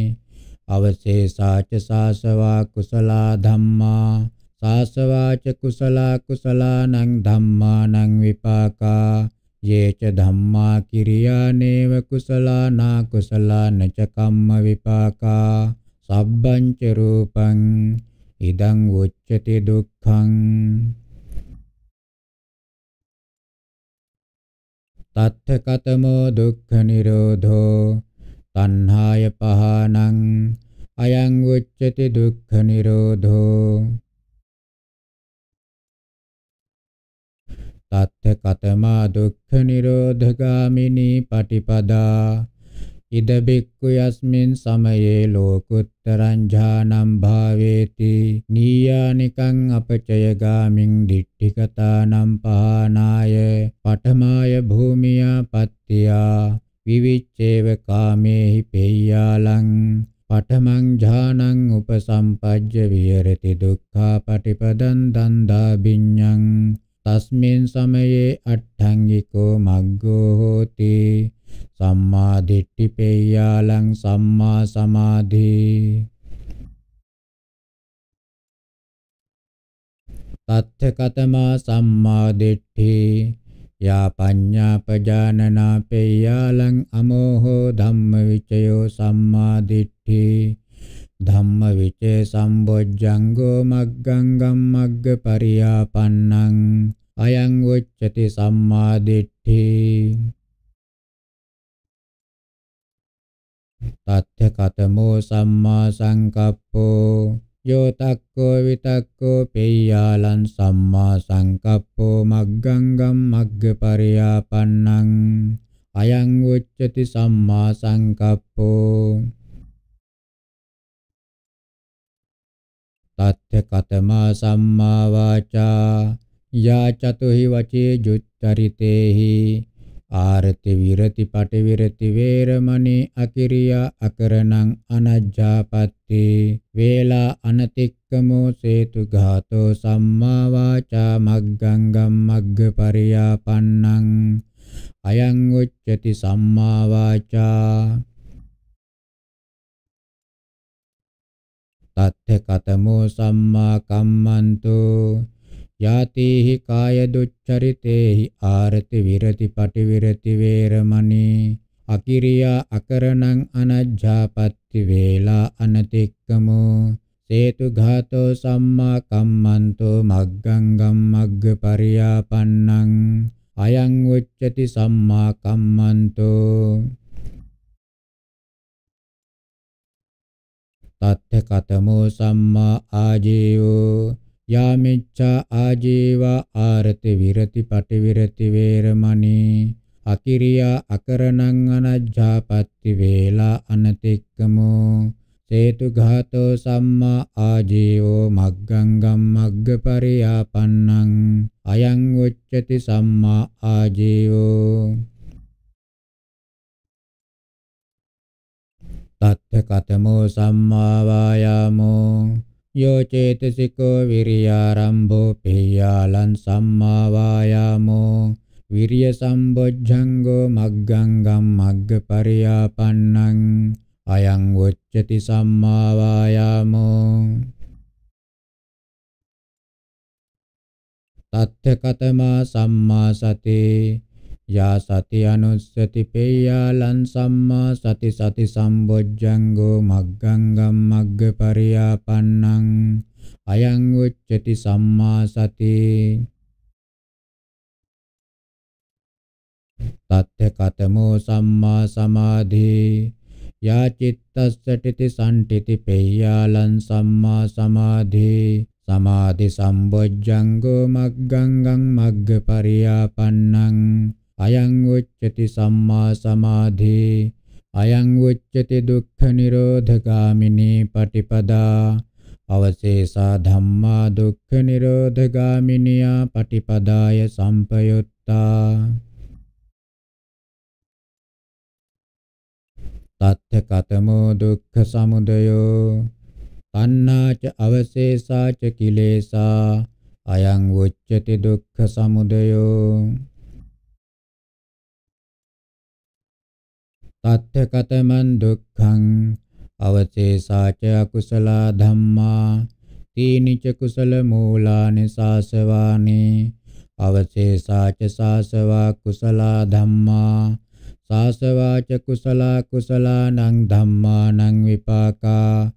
අවශේෂාච සාසවා කුසල ධම්මා සාසවාච කුසල කුසලානං ධම්මානං විපාකා යේච ධම්මා කිරියානේව කුසලානා කුසලාන ච කම්ම විපාකා සබ්බං ච රූපං ඉදං උච්චති දුක්ඛං තත්ථකතමෝ දුක්ඛ නිරෝධෝ තණ්හාය පහනං අයං උච්චති දුක්ඛ නිරෝධෝ තත්ථකතමා දුක්ඛ නිරෝධගාමිනී පටිපදා. ඉද බික්ඛු යස්මින් සමයේ ලෝකුත්තරං ඥානං භාවේති. නීයානිකං අපචය ගාමින් දිට්ඨිකතානම් පහනාය. පඨමාය භූමියා පත්තියා. විවිච්ඡේව කාමේහි පෙය්‍යාලං. පඨමං ඥානං උපසම්පජ්ජ විහෙරති දුක්ඛා පටිපදං දන්දා විඤ්ඤං තස්මින් සමයේ අට්ඨංගිකෝ මග්ගෝ හෝති සම්මා දිට්ඨි පෙය්‍යාලං සම්මා සමාධි තත්ථකතමා සම්මා දිට්ඨි යා පඤ්ඤා පජානනා පෙය්‍යාලං අමෝහෝ ධම්ම විචයෝ සම්මා දිට්ඨි ධම්ම විචේ සම්බොජ්ජංගෝ මග්ගංගම් මග්ග පරියාපන්නං අයං උච්චති සම්මා දිට්ඨි. තත්ථ කතමෝ සම්මා සංකප්පෝ. යෝ තක්කෝ විතක්කෝ පෙය්‍යාලං සම්මා සංකප්පෝ මග්ගංගම් මග්ග පරියාපන්නං අයං උච්චති සම්මා සංකප්පෝ. තත්ථ කතමා සම්මා වාචා. යා චතුහි වචේ ජුච්චරිතේහි ආරති විරති පටි විරති වේරමණී අකිරියා අකරණං අනජ්ජාපත්ති වේලා අනතික්කමෝ සේතු ඝාතෝ සම්මා වාචා මග්ගංගම් මග්ග පරියාපන්නං අයං උච්චති සම්මා වාචා තත්ථ කතමෝ සම්මා කම්මන්තෝ යාතිහි කාය දුච්චරිතේහි ආරති විරති පටි විරති වේරමණී අකිරියා අකරණං අනජ්ජාපත්ති වේලා අනතික්කමෝ සේතු ඝාතෝ සම්මා කම්මන්තෝ මග්ගංගම් මග්ග පරියාපන්නං අයං උච්චති සම්මා කම්මන්තෝ තත්ථ කතමෝ සම්මා ආජීවෝ යාමිච්ඡා ආජීවා ආරති විරති පටි විරති වේරමණී අකිරියා අකරණං අනජ්ජාපත්ති වේලා අනතික්කමෝ. සේතු ඝාතෝ සම්මා ආජීවෝ මග්ගංගම් මග්ග පරියාපන්නං අයං උච්චති සම්මා ආජීවෝ. තත්ථ කතමෝ සම්මා වායාමෝ යෝ චේතසිකෝ විරියාරම්භෝ පේයාලං සම්මා වායාමෝ විරිය සම්බොජ්ජංගෝ මග්ගංගම් මග්ගපරියාපන්නං අයං උච්චති සම්මා වායාමෝ තත්ථ කතමා සම්මා සතේ යා සති අනුස්සති පේයාලං සම්මා සති සති සම්බොජ්ජංගෝ මග්ගංගම් මග්ගපරියාපන්නං අයං උච්චති සම්මා සති. තත්ථ කතමෝ සම්මා සමාධි. යා චිත්තස්සටිති සම්ටිති පේයාලං සම්මා සමාධි. සමාධි සම්බොජ්ජංගෝ මග්ගංගං මග්ගපරියාපන්නං අයං උච්චති සම්මා සමාධි අයං උච්චති දුක්ඛ නිරෝධගාමිනී පටිපදා අවශේෂා ධම්මා දුක්ඛ නිරෝධගාමිනියා පටිපදාය සම්පයුත්තා. තත්ථ කතමෝ දුක්ඛ සමුදයෝ තණ්හාච අවශේෂාච කිලේසා අයං උච්චති දුක්ඛ සමුදයෝ. තත්ථ කතමං දුක්ඛං අවශේෂාච අකුසල ධම්මා තීනිච කුසල මූලානි සාසවානි අවශේෂාච සාසවා කුසල ධම්මා සාසවාච කුසල කුසලානං ධම්මානං විපාකා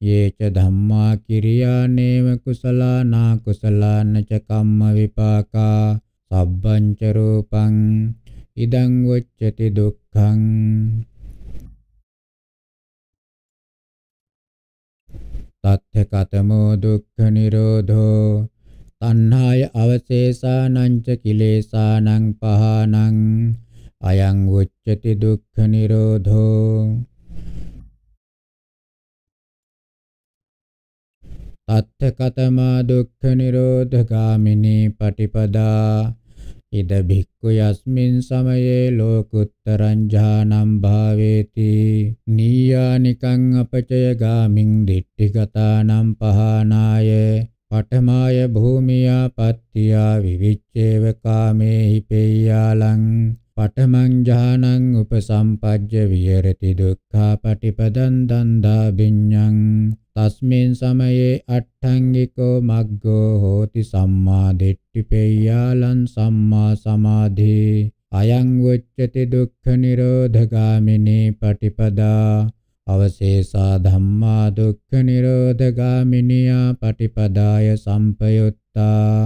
යේච ධම්මා කිරියානේව කුසලානා කුසලාන ච කම්ම විපාකා සබ්බං ච රූපං ඉදං වච්චති දුක්ඛං. තත්ථ කතමෝ දුක්ඛ නිරෝධෝ. තණ්හාය අවශේෂානං ච කිලේසානං පහනං. අයං උච්චති දුක්ඛ නිරෝධෝ. තත්ථ කතමා දුක්ඛ නිරෝධගාමිනී පටිපදා. ඉද භික්ඛු යස්මින් සමයේ ලෝකුත්තරං ඥානං භාවේති. නීයානිකං අපචය ගාමින් දිට්ඨිගතානම් පහනාය. පඨමාය භූමියා පත්තියා විවිච්ඡේව කාමේහි පෙය්‍යාලං. පඨමං ඥානං උපසම්පජ්ජ විහෙරති දුක්ඛා පටිපදං දන්දා විඤ්ඤං තස්මින් සමයේ අට්ඨංගිකෝ මග්ගෝ හෝති සම්මා දිට්ඨි පෙය්‍යාලං සම්මා සමාධි අයං උච්චති දුක්ඛ නිරෝධගාමිනී පටිපදා අවශේෂා ධම්මා දුක්ඛ නිරෝධගාමිනියා පටිපදාය සම්පයුත්තා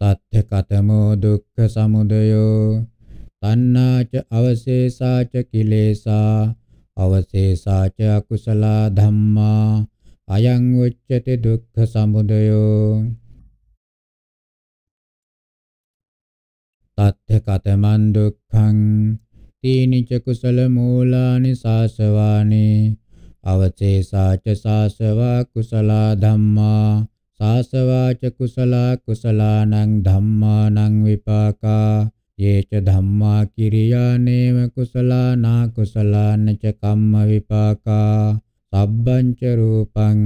තත්ථ කතමෝ දුක්ඛ සමුදයෝ තණ්හාච අවශේෂාච කිලේසා අවශේෂාච අකුසල ධම්මා අයං උච්චති දුක්ඛ සමුදයෝ. තත්ථ කතමන් දුක්ඛං තීනිච කුසල මූලානි සාසවානි අවශේෂාච සාසවා කුසල ධම්මා සාසවාච කුසල කුසලානං ධම්මානං විපාකා යේච ධම්මා කිරියානේව කුසලානා කුසලාන ච කම්ම විපාකා සබ්බං ච රූපං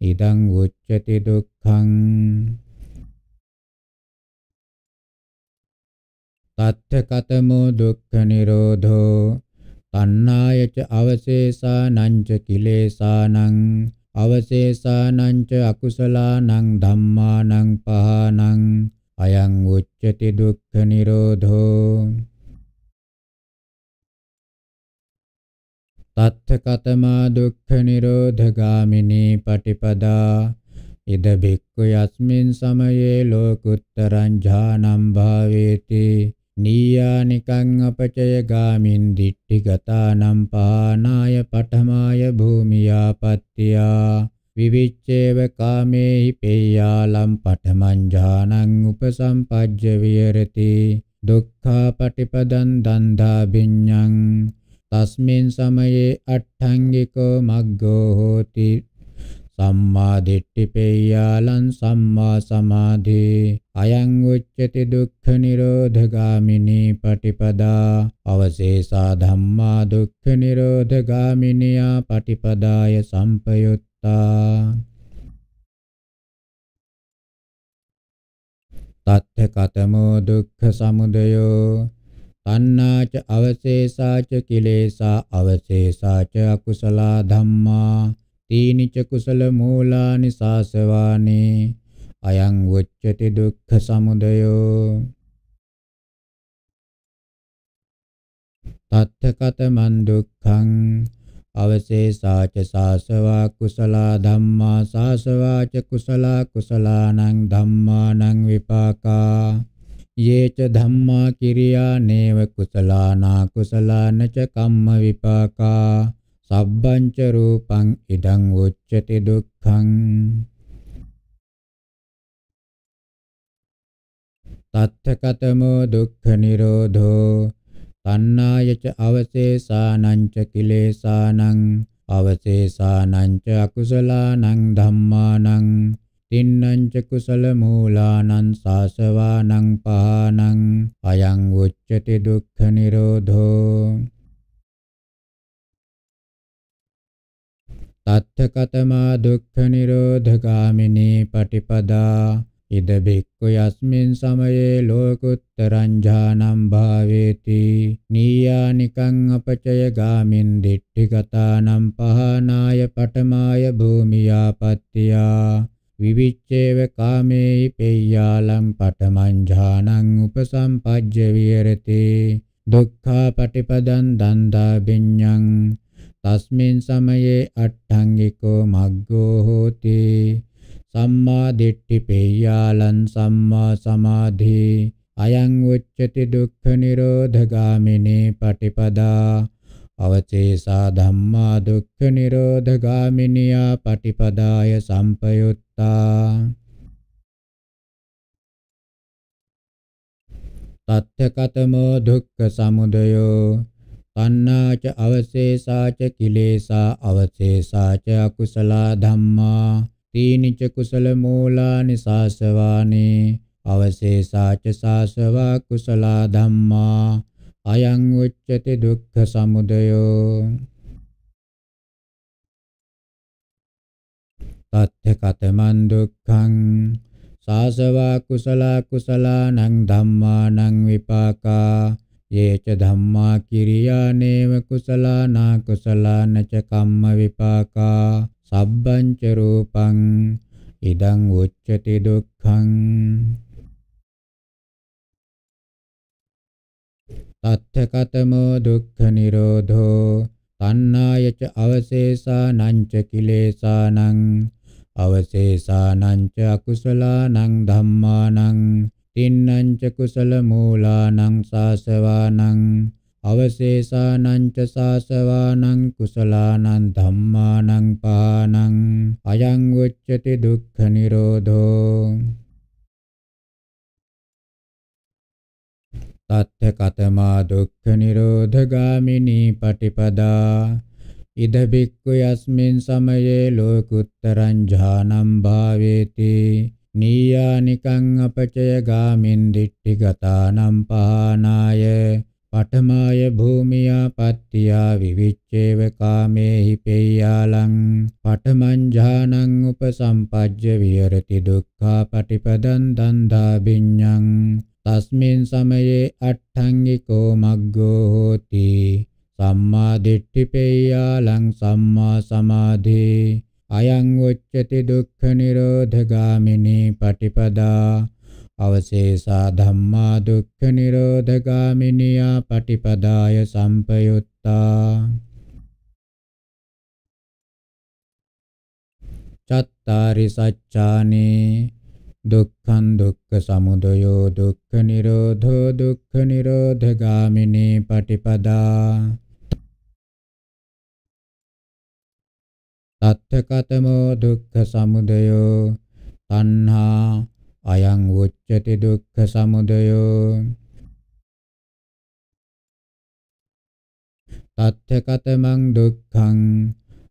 ඉදං උච්චති දුක්ඛං තත්ථ කතමෝ දුක්ඛ නිරෝධෝ තණ්හායච අවශේෂානං ච කිලේසානං අවශේෂානං ච අකුසලානං ධම්මානං පහනං අයං උච්චති දුක්ඛ නිරෝධෝ. තත්ථ කතමා දුක්ඛ නිරෝධගාමිනී පටිපදා. ඉද බික්ඛු යස්මින් සමයේ ලෝකුත්තරං ඥානං භාවේති. නීයානිකං අපචය ගාමින් දිට්ඨිගතානම් පානාය පඨමාය භූමියා පත්තියා විවිච්ඡේව කාමේහි පේයාලම් පඨමං ඥානං උපසම්පජ්ජ විහෙරති. දුක්ඛා පටිපදං දන්දා විඤ්ඤං තස්මින් සමයේ අට්ඨංගිකෝ මග්ගෝ හෝති. සම්මා දිට්ඨි පෙය්‍යාලං සම්මා සමාධි। අයං උච්චති දුක්ඛ නිරෝධගාමිනී පටිපදා। අවශේෂා ධම්මා දුක්ඛ නිරෝධගාමිනියා පටිපදාය සම්පයුත්තා। තත්ථ කතමෝ දුක්ඛ සමුදයෝ। තණ්හාච අවශේෂාච කිලේසා අවශේෂාච අකුසලා ධම්මා। තීනිච කුසල මූලානි සාසවානි අයං උච්චති දුක්ඛ සමුදයෝ. තත්තකතමන් දුක්ඛං අවශේෂාච සාසවා කුසලා ධම්මා සාසවාච කුසලා කුසලානං ධම්මානං විපාකා. යේච ධම්මා කිරියා නේව කුසලානා කුසලානච කම්ම විපාකා. සබ්බංච රූපං ඉදං උච්චති දුක්ඛං තත්තකතමෝ දුක්ඛ නිරෝධෝ තණ්හායච අවශේෂානං ච කිලේසානං අවශේෂානං ච අකුසලානං ධම්මානං තින්නං ච කුසල මූලානං සාසවානං පහනං අයං උච්චති දුක්ඛ නිරෝධෝ තත්තකතමා දුක්ඛ නිරෝධගාමිනී පටිපදා. ඉද බික්ඛු යස්මින් සමයේ ලෝකුත්තරං ඥානං භාවේති. නීයානිකං අපචය ගාමින් දිට්ඨිගතානම් පහනාය පඨමාය භූමියාපත්තියා. විවිච්ඡේව කාමේහි පෙය්‍යාලං පඨමං ඥානං උපසම්පජ්ජ විහෙරති. දුක්ඛා පටිපදං දන්දා විඤ්ඤං තස්මින් සමයේ අට්ඨංගිකෝ මග්ගෝ හෝති සම්මා දිට්ඨි පෙය්‍යාලං සම්මා සමාධි අයං උච්චති දුක්ඛ නිරෝධගාමිනී පටිපදා අවචේසා ධම්මා දුක්ඛ නිරෝධගාමිනියා පටිපදාය සම්පයුත්තා තත්ථකතමෝ දුක්ඛ සමුදයෝ තණ්හාච අවශේෂාච කිලේසා අවශේෂාච අකුසලා ධම්මා තීනිච කුසල මූලානි සාසවානි අවශේෂාච සාසවා කුසලා ධම්මා අයං උච්චති දුක්ඛ සමුදයෝ। තත්ථ කතමන් දුක්ඛං සාසවා කුසලා කුසලානං ධම්මානං විපාකා යේච ධම්මා කිරියානේව කුසලානා කුසලානච කම්ම විපාකා සබ්බංච රූපං ඉදං උච්චති දුක්ඛං. තත්තකතමෝ දුක්ඛ නිරෝධෝ තණ්හායච අවශේෂානං ච කිලේසානං අවශේෂානං ච අකුසලානං ධම්මානං. තින්නං ච කුසල මූලානං සාසවානං අවශේෂානං ච සාසවානං කුසලානං ධම්මානං පානං අයං උච්චති දුක්ඛ නිරෝධෝ. තත්ථ කතමා දුක්ඛ නිරෝධගාමිනී පටිපදා. ඉද බික්ඛු යස්මින් සමයේ ලෝකුත්තරං ඥානං භාවේති. නීයානිකං අපචය ගාමින් දිට්ඨිගතානම් පහනාය. පඨමාය භූමියා පත්තියා විවිච්ඡේව කාමේහි පෙය්‍යාලං. පඨමං ඥානං උපසම්පජ්ජ විහෙරති දුක්ඛා පටිපදං දන්දා විඤ්ඤං තස්මින් සමයේ අට්ඨංගිකෝ මග්ගෝ හෝති. සම්මා දිට්ඨි පෙය්‍යාලං සම්මා සමාධි. අයං උච්චති දුක්ඛ නිරෝධගාමිනී පටිපදා. අවශේෂා ධම්මා දුක්ඛ නිරෝධගාමිනියා පටිපදාය සම්පයුත්තා. චත්තාරි සච්ඡානේ දුක්ඛං දුක්ඛ සමුදයෝ දුක්ඛ නිරෝධෝ දුක්ඛ නිරෝධගාමිනී පටිපදා. තත්තකතමෝ දුක්ඛ සමුදයෝ තණ්හා අයං උච්චති දුක්ඛ සමුදයෝ තත්තකතමං දුක්ඛං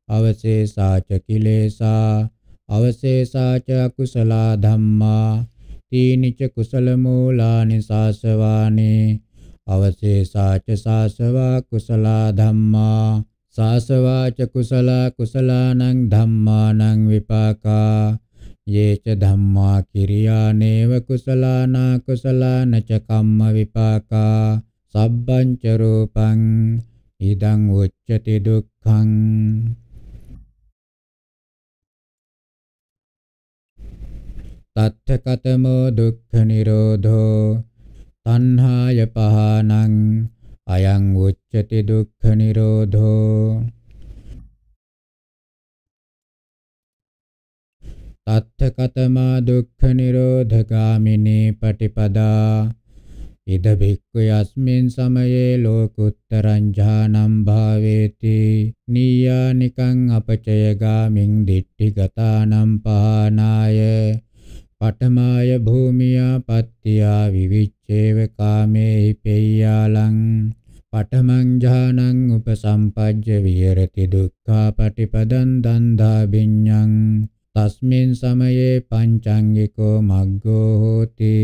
අවශේෂාච කිලේසා අවශේෂාච අකුසල ධම්මා තීනිච කුසල මූලානි සාසවානේ අවශේෂාච සාසවා කුසල ධම්මා සාසවාච කුසල කුසලානං ධම්මානං විපාකා යේච ධම්මා කිරියානේව කුසලානා කුසලානච කම්ම විපාකා සබ්බංච රූපං ඉදං උච්චති දුක්ඛං තත්ථකතමෝ දුක්ඛ නිරෝධෝ තණ්හාය පහනං අයං උච්චති දුක්ඛ නිරෝධෝ। තත්ථකතමා දුක්ඛ නිරෝධගාමිනී පටිපදා। ඉද බික්ඛු යස්මින් සමයේ ලෝකුත්තරං ඥානම් භාවේති। නීයානිකං අපචය ගාමින් දිට්ඨිගතානම් පහනාය। පඨමාය භූමියා පත්තියා විවිච්ඡේව කාමේ පෙය්‍යාලං පඨමං ඥානං උපසම්පජ්ජ විහෙරති දුක්ඛා පටිපදං දන්දා විඤ්ඤං තස්මින් සමයේ පංචංගිකෝ මග්ගෝ හෝති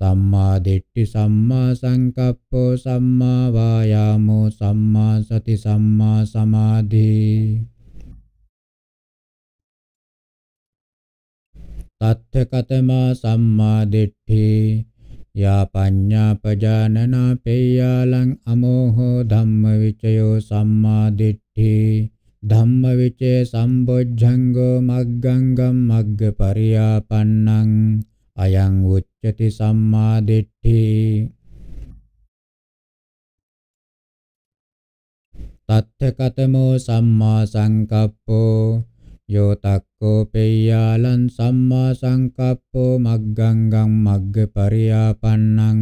සම්මා දිට්ඨි සම්මා සංකප්පෝ සම්මා වායාමෝ සම්මා සති සම්මා සමාධි තත්ථකතමා සම්මා දිට්ඨි. යා පඤ්ඤා පජානනා පේයාලං අමෝහෝ ධම්මවිචයෝ සම්මා දිට්ඨි. ධම්මවිචේ සම්බොජ්ජංගෝ මග්ගංගම් මග්ගපරියාපන්නං. අයං උච්චති සම්මා දිට්ඨි. තත්ථකතමෝ සම්මා සංකප්පෝ. යෝ තක්කෝ පෙය්‍යාලං සම්මා සංකප්පෝ මග්ගංගං මග්ගපරියාපන්නං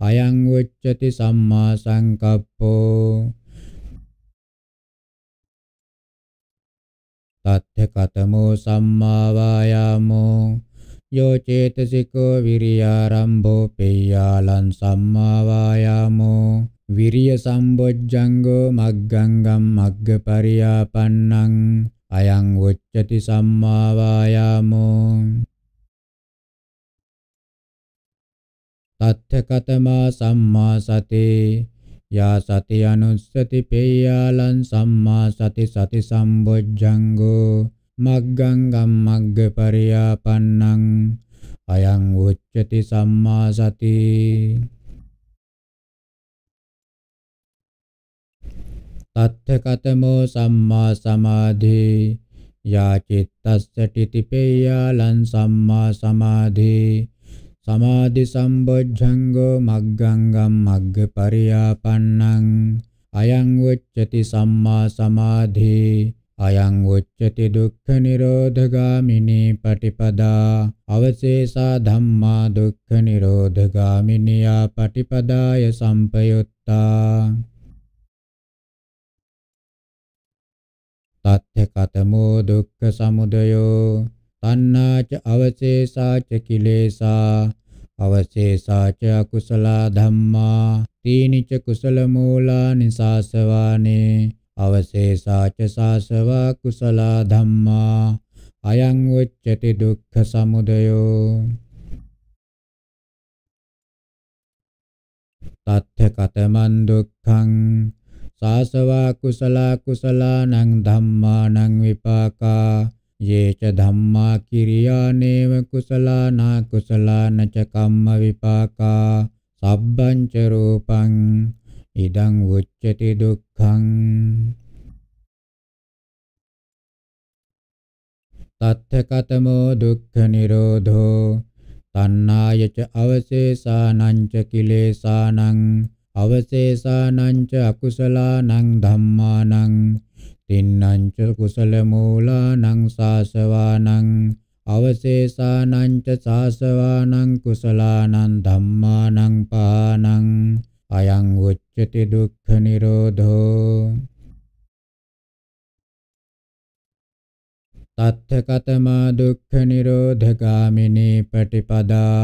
අයං උච්චති සම්මා සංකප්පෝ. තත්ථ කතමෝ සම්මා වායාමෝ යෝ චේතසිකෝ විරියාරම්භෝ පෙය්‍යාලං සම්මා වායාමෝ විරිය සම්බොජ්ජංගෝ මග්ගංගම් මග්ගපරියාපන්නං අයං උච්චති සම්මා වායාමෝ. තත්ථකතමා සම්මා සතේ. යා සති අනුස්සති පේයාලං සම්මා සති සති සම්බොජ්ජංගෝ. මග්ගංගම් මග්ගපරියාපන්නං අයං උච්චති සම්මා සති. තත්ථකතමෝ සම්මා සමාධි යා චිත්තස්ස ටිතිපේයාලං සම්මා සමාධි සමාධි සම්බොජ්ජංගෝ මග්ගංගම් මග්ගපරියාපන්නං අයං උච්චති සම්මා සමාධි අයං උච්චති දුක්ඛ නිරෝධගාමිනී පටිපදා අවශේෂා ධම්මා දුක්ඛ නිරෝධගාමිනියා පටිපදාය සම්පයුත්තා තත්ථ කතමෝ දුක්ඛ සමුදයෝ තණ්හාච අවශේෂාච කිලේසා අවශේෂාච අකුසල ධම්මා තීනිච කුසල මූලා නිසාසවානේ අවශේෂාච සාසවා කුසල ධම්මා අයං උච්චති දුක්ඛ සමුදයෝ තත්ථ කතමන් දුක්ඛං සාසවා කුසල කුසලානං ධම්මානං විපාකා යේච ධම්මා කිරියානේව කුසලානා කුසලානච කම්ම විපාකා සබ්බංච රූපං ඉදං උච්චති දුක්ඛං තත්ථකතමෝ දුක්ඛ නිරෝධෝ තණ්හායච අවශේෂානං ච කිලේසානං අවශේෂානං ච අකුසලානං ධම්මානං තින්නං ච කුසල මූලානං සාසවානං අවශේෂානං ච සාසවානං කුසලානං ධම්මානං පානං අයං උච්චති දුක්ඛ නිරෝධෝ. තත්ථකතමා දුක්ඛ නිරෝධගාමිනී පටිපදා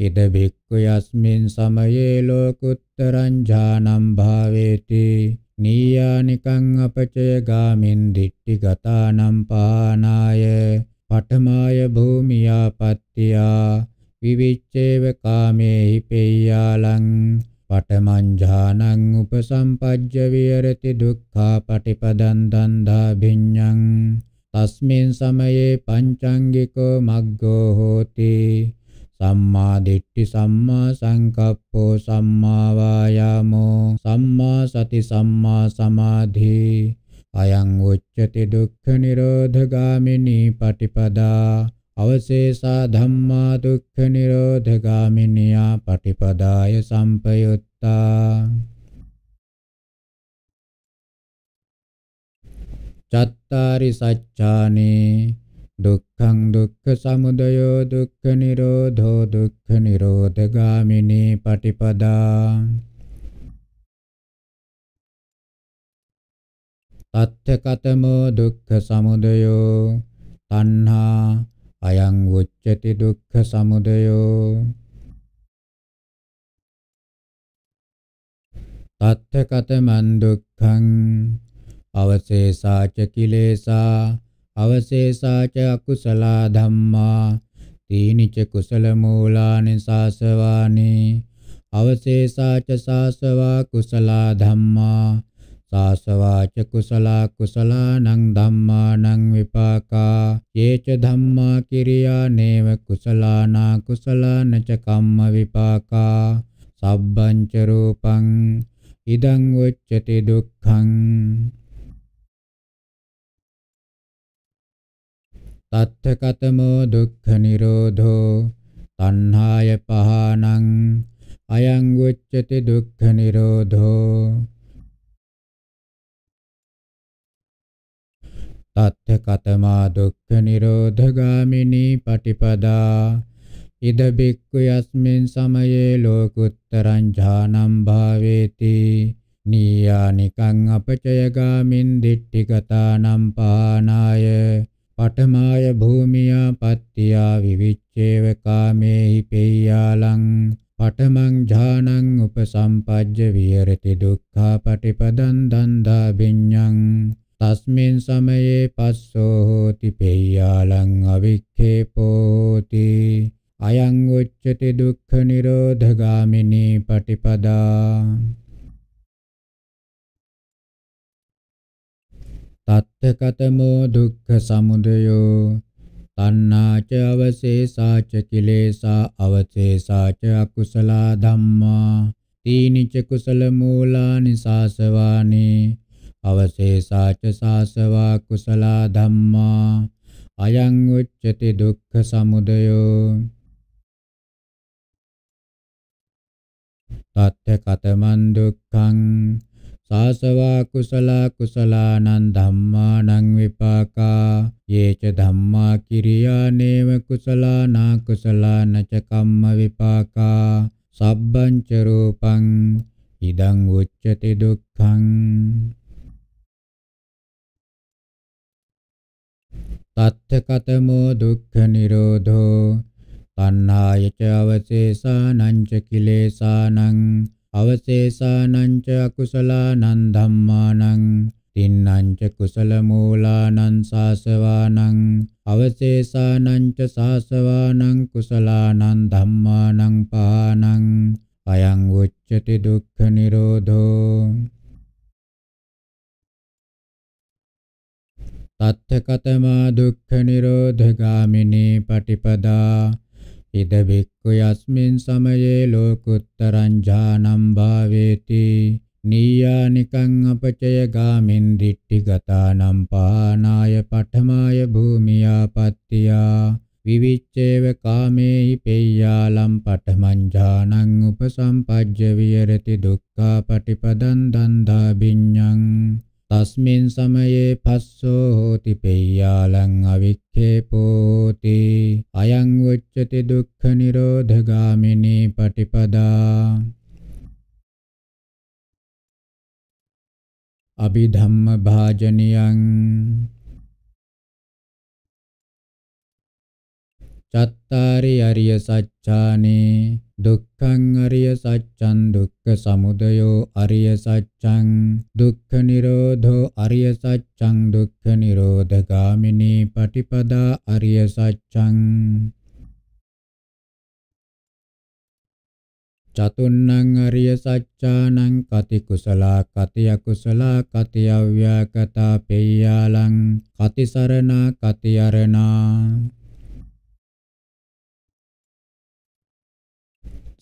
ඉද බික්ඛු යස්මින් සමයේ ලෝකුත්තරං ඥානම් භාවේති. නීයානිකං අපචය ගාමින් දිට්ඨි ගතානම් පානාය පඨමාය භූමියාපත්තියා. විවිච්ඡේව කාමේහි පෙය්‍යාලං. පඨමං ඥානං උපසම්පජ්ජ විහෙරති දුක්ඛා පටිපදං දන්දා භිඤ්ඤං. තස්මින් සමයේ පංචාංගිකෝ මග්ගෝ හෝති. සම්මා දිට්ඨි සම්මා සංකප්පෝ සම්මා වායාමෝ සම්මා සති සම්මා සමාධි. අයං උච්චති දුක්ඛ නිරෝධගාමිනී පටිපදා. අවශේෂා ධම්මා දුක්ඛ නිරෝධගාමිනියා පටිපදාය සම්පයුත්තා. චත්තාරි සච්ඡානේ දුක්ඛං දුක්ඛ සමුදයෝ දුක්ඛ නිරෝධෝ දුක්ඛ නිරෝධගාමිනී පටිපදා. තත්ථකතමෝ දුක්ඛ සමුදයෝ තණ්හා අයං උච්චති දුක්ඛ සමුදයෝ. තත්ථකතමන් දුක්ඛං අවශේෂාච කිලේසා අවශේෂාච අකුසලා ධම්මා. තීනිච කුසල මූලානි සාසවානි. අවශේෂාච සාසවා කුසලා ධම්මා. සාසවාච කුසලා කුසලානං ධම්මානං විපාකා. යේච ධම්මා කිරියා නේව කුසලානා කුසලානච කම්ම විපාකා. සබ්බංච රූපං ඉදං උච්චති දුක්ඛං. තත්ථකතමෝ දුක්ඛ නිරෝධෝ තණ්හාය පහනං අයං උච්චති දුක්ඛ නිරෝධෝ තත්ථකතමා දුක්ඛ නිරෝධගාමිනී පටිපදා ඉද බික්ඛු යස්මින් සමයේ ලෝකුත්තරං ඥානං භාවේති නීයානිකං අපචයගාමින් දිට්ඨිගතානම් පානාය පඨමාය භූමියා පත්තියා විවිච්ඡේව කාමේහි පෙය්‍යාලං පඨමං ඥානං උපසම්පජ්ජ විහෙරති දුක්ඛා පටිපදං දන්දා විඤ්ඤං තස්මින් සමයේ පස්සෝ හෝති පෙය්‍යාලං අවික්ඛේපෝ හෝති අයං උච්චති දුක්ඛ නිරෝධගාමිනී පටිපදා තත්තකතමෝ දුක්ඛ සමුදයෝ තණ්හාච අවශේෂාච කිලේසා අවශේෂාච අකුසලා ධම්මා තීනිච කුසල මූලානි සාසවානි අවශේෂාච සාසවා කුසලා ධම්මා අයං උච්චති දුක්ඛ සමුදයෝ තත්ථ කතමන් දුක්ඛං සාසවා කුසලා කුසලානං ධම්මානං විපාකා යේච ධම්මා කිරියා නේව කුසලානා කුසලානච කම්ම විපාකා සබ්බං ච රූපං ඉදං උච්චති දුක්ඛං තත්ථකතමෝ දුක්ඛ නිරෝධෝ තණ්හාය ච අවශේෂානං ච කිලේසානං අවශේෂානං ච අකුසලානං ධම්මානං තින්නං ච කුසල මූලානං සාසවානං අවශේෂානං ච සාසවානං කුසලානං ධම්මානං පානං අයං උච්චති දුක්ඛ නිරෝධෝ. තත්ථකතමා දුක්ඛ නිරෝධගාමිනී පටිපදා ඉද බික්ඛු යස්මින් සමයේ ලෝකුත්තරං ඥානං භාවේති. නීයානිකං අපචය ගාමින් දිට්ඨිගතානම් පානාය පඨමාය භූමියාපත්තියා. විවිච්ඡේව කාමේහි පෙය්‍යාලම් පඨමං ඥානං උපසම්පජ්ජ විහෙරති දුක්ඛා පටිපදං දන්දා විඤ්ඤං තස්මින් සමයේ පස්සෝ හෝති පෙය්‍යාලං අවික්ඛේපෝති අයං උච්චති දුක්ඛ නිරෝධගාමිනී පටිපදා අභිධම්ම භාජනියං චත්තාරි අරිය සච්ඡානේ දුක්ඛං අරිය සච්ඡං දුක්ඛ සමුදයෝ අරිය සච්ඡං දුක්ඛ නිරෝධෝ අරිය සච්ඡං දුක්ඛ නිරෝධගාමිනී පටිපදා අරිය සච්ඡං චතුන්නං අරිය සච්ඡානං කති කුසලා කති අකුසලා කති අව්‍යාකතා පෙය්‍යාලං කති සරණා කති අරණා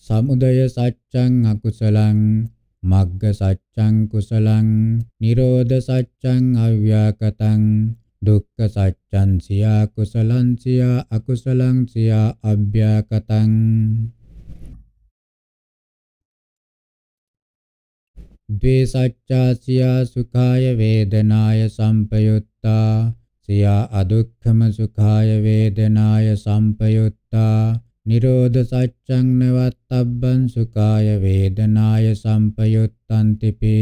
සමුදය සච්ඡං අකුසලං මග්ග සච්ඡං කුසලං නිරෝධ සච්ඡං අව්‍යාකතං දුක්ඛ සච්ඡං සියා කුසලං සියා අකුසලං සියා අභ්‍යාකතං. ද්වේ සච්ඡා සියා සුඛාය වේදනාය සම්පයුත්තා සියා අදුක්ඛම සුඛාය වේදනාය සම්පයුත්තා නිරෝධ සච්ඡං නවත්තබ්බං සුඛාය වේදනාය සම්පයුත්තන්තිපි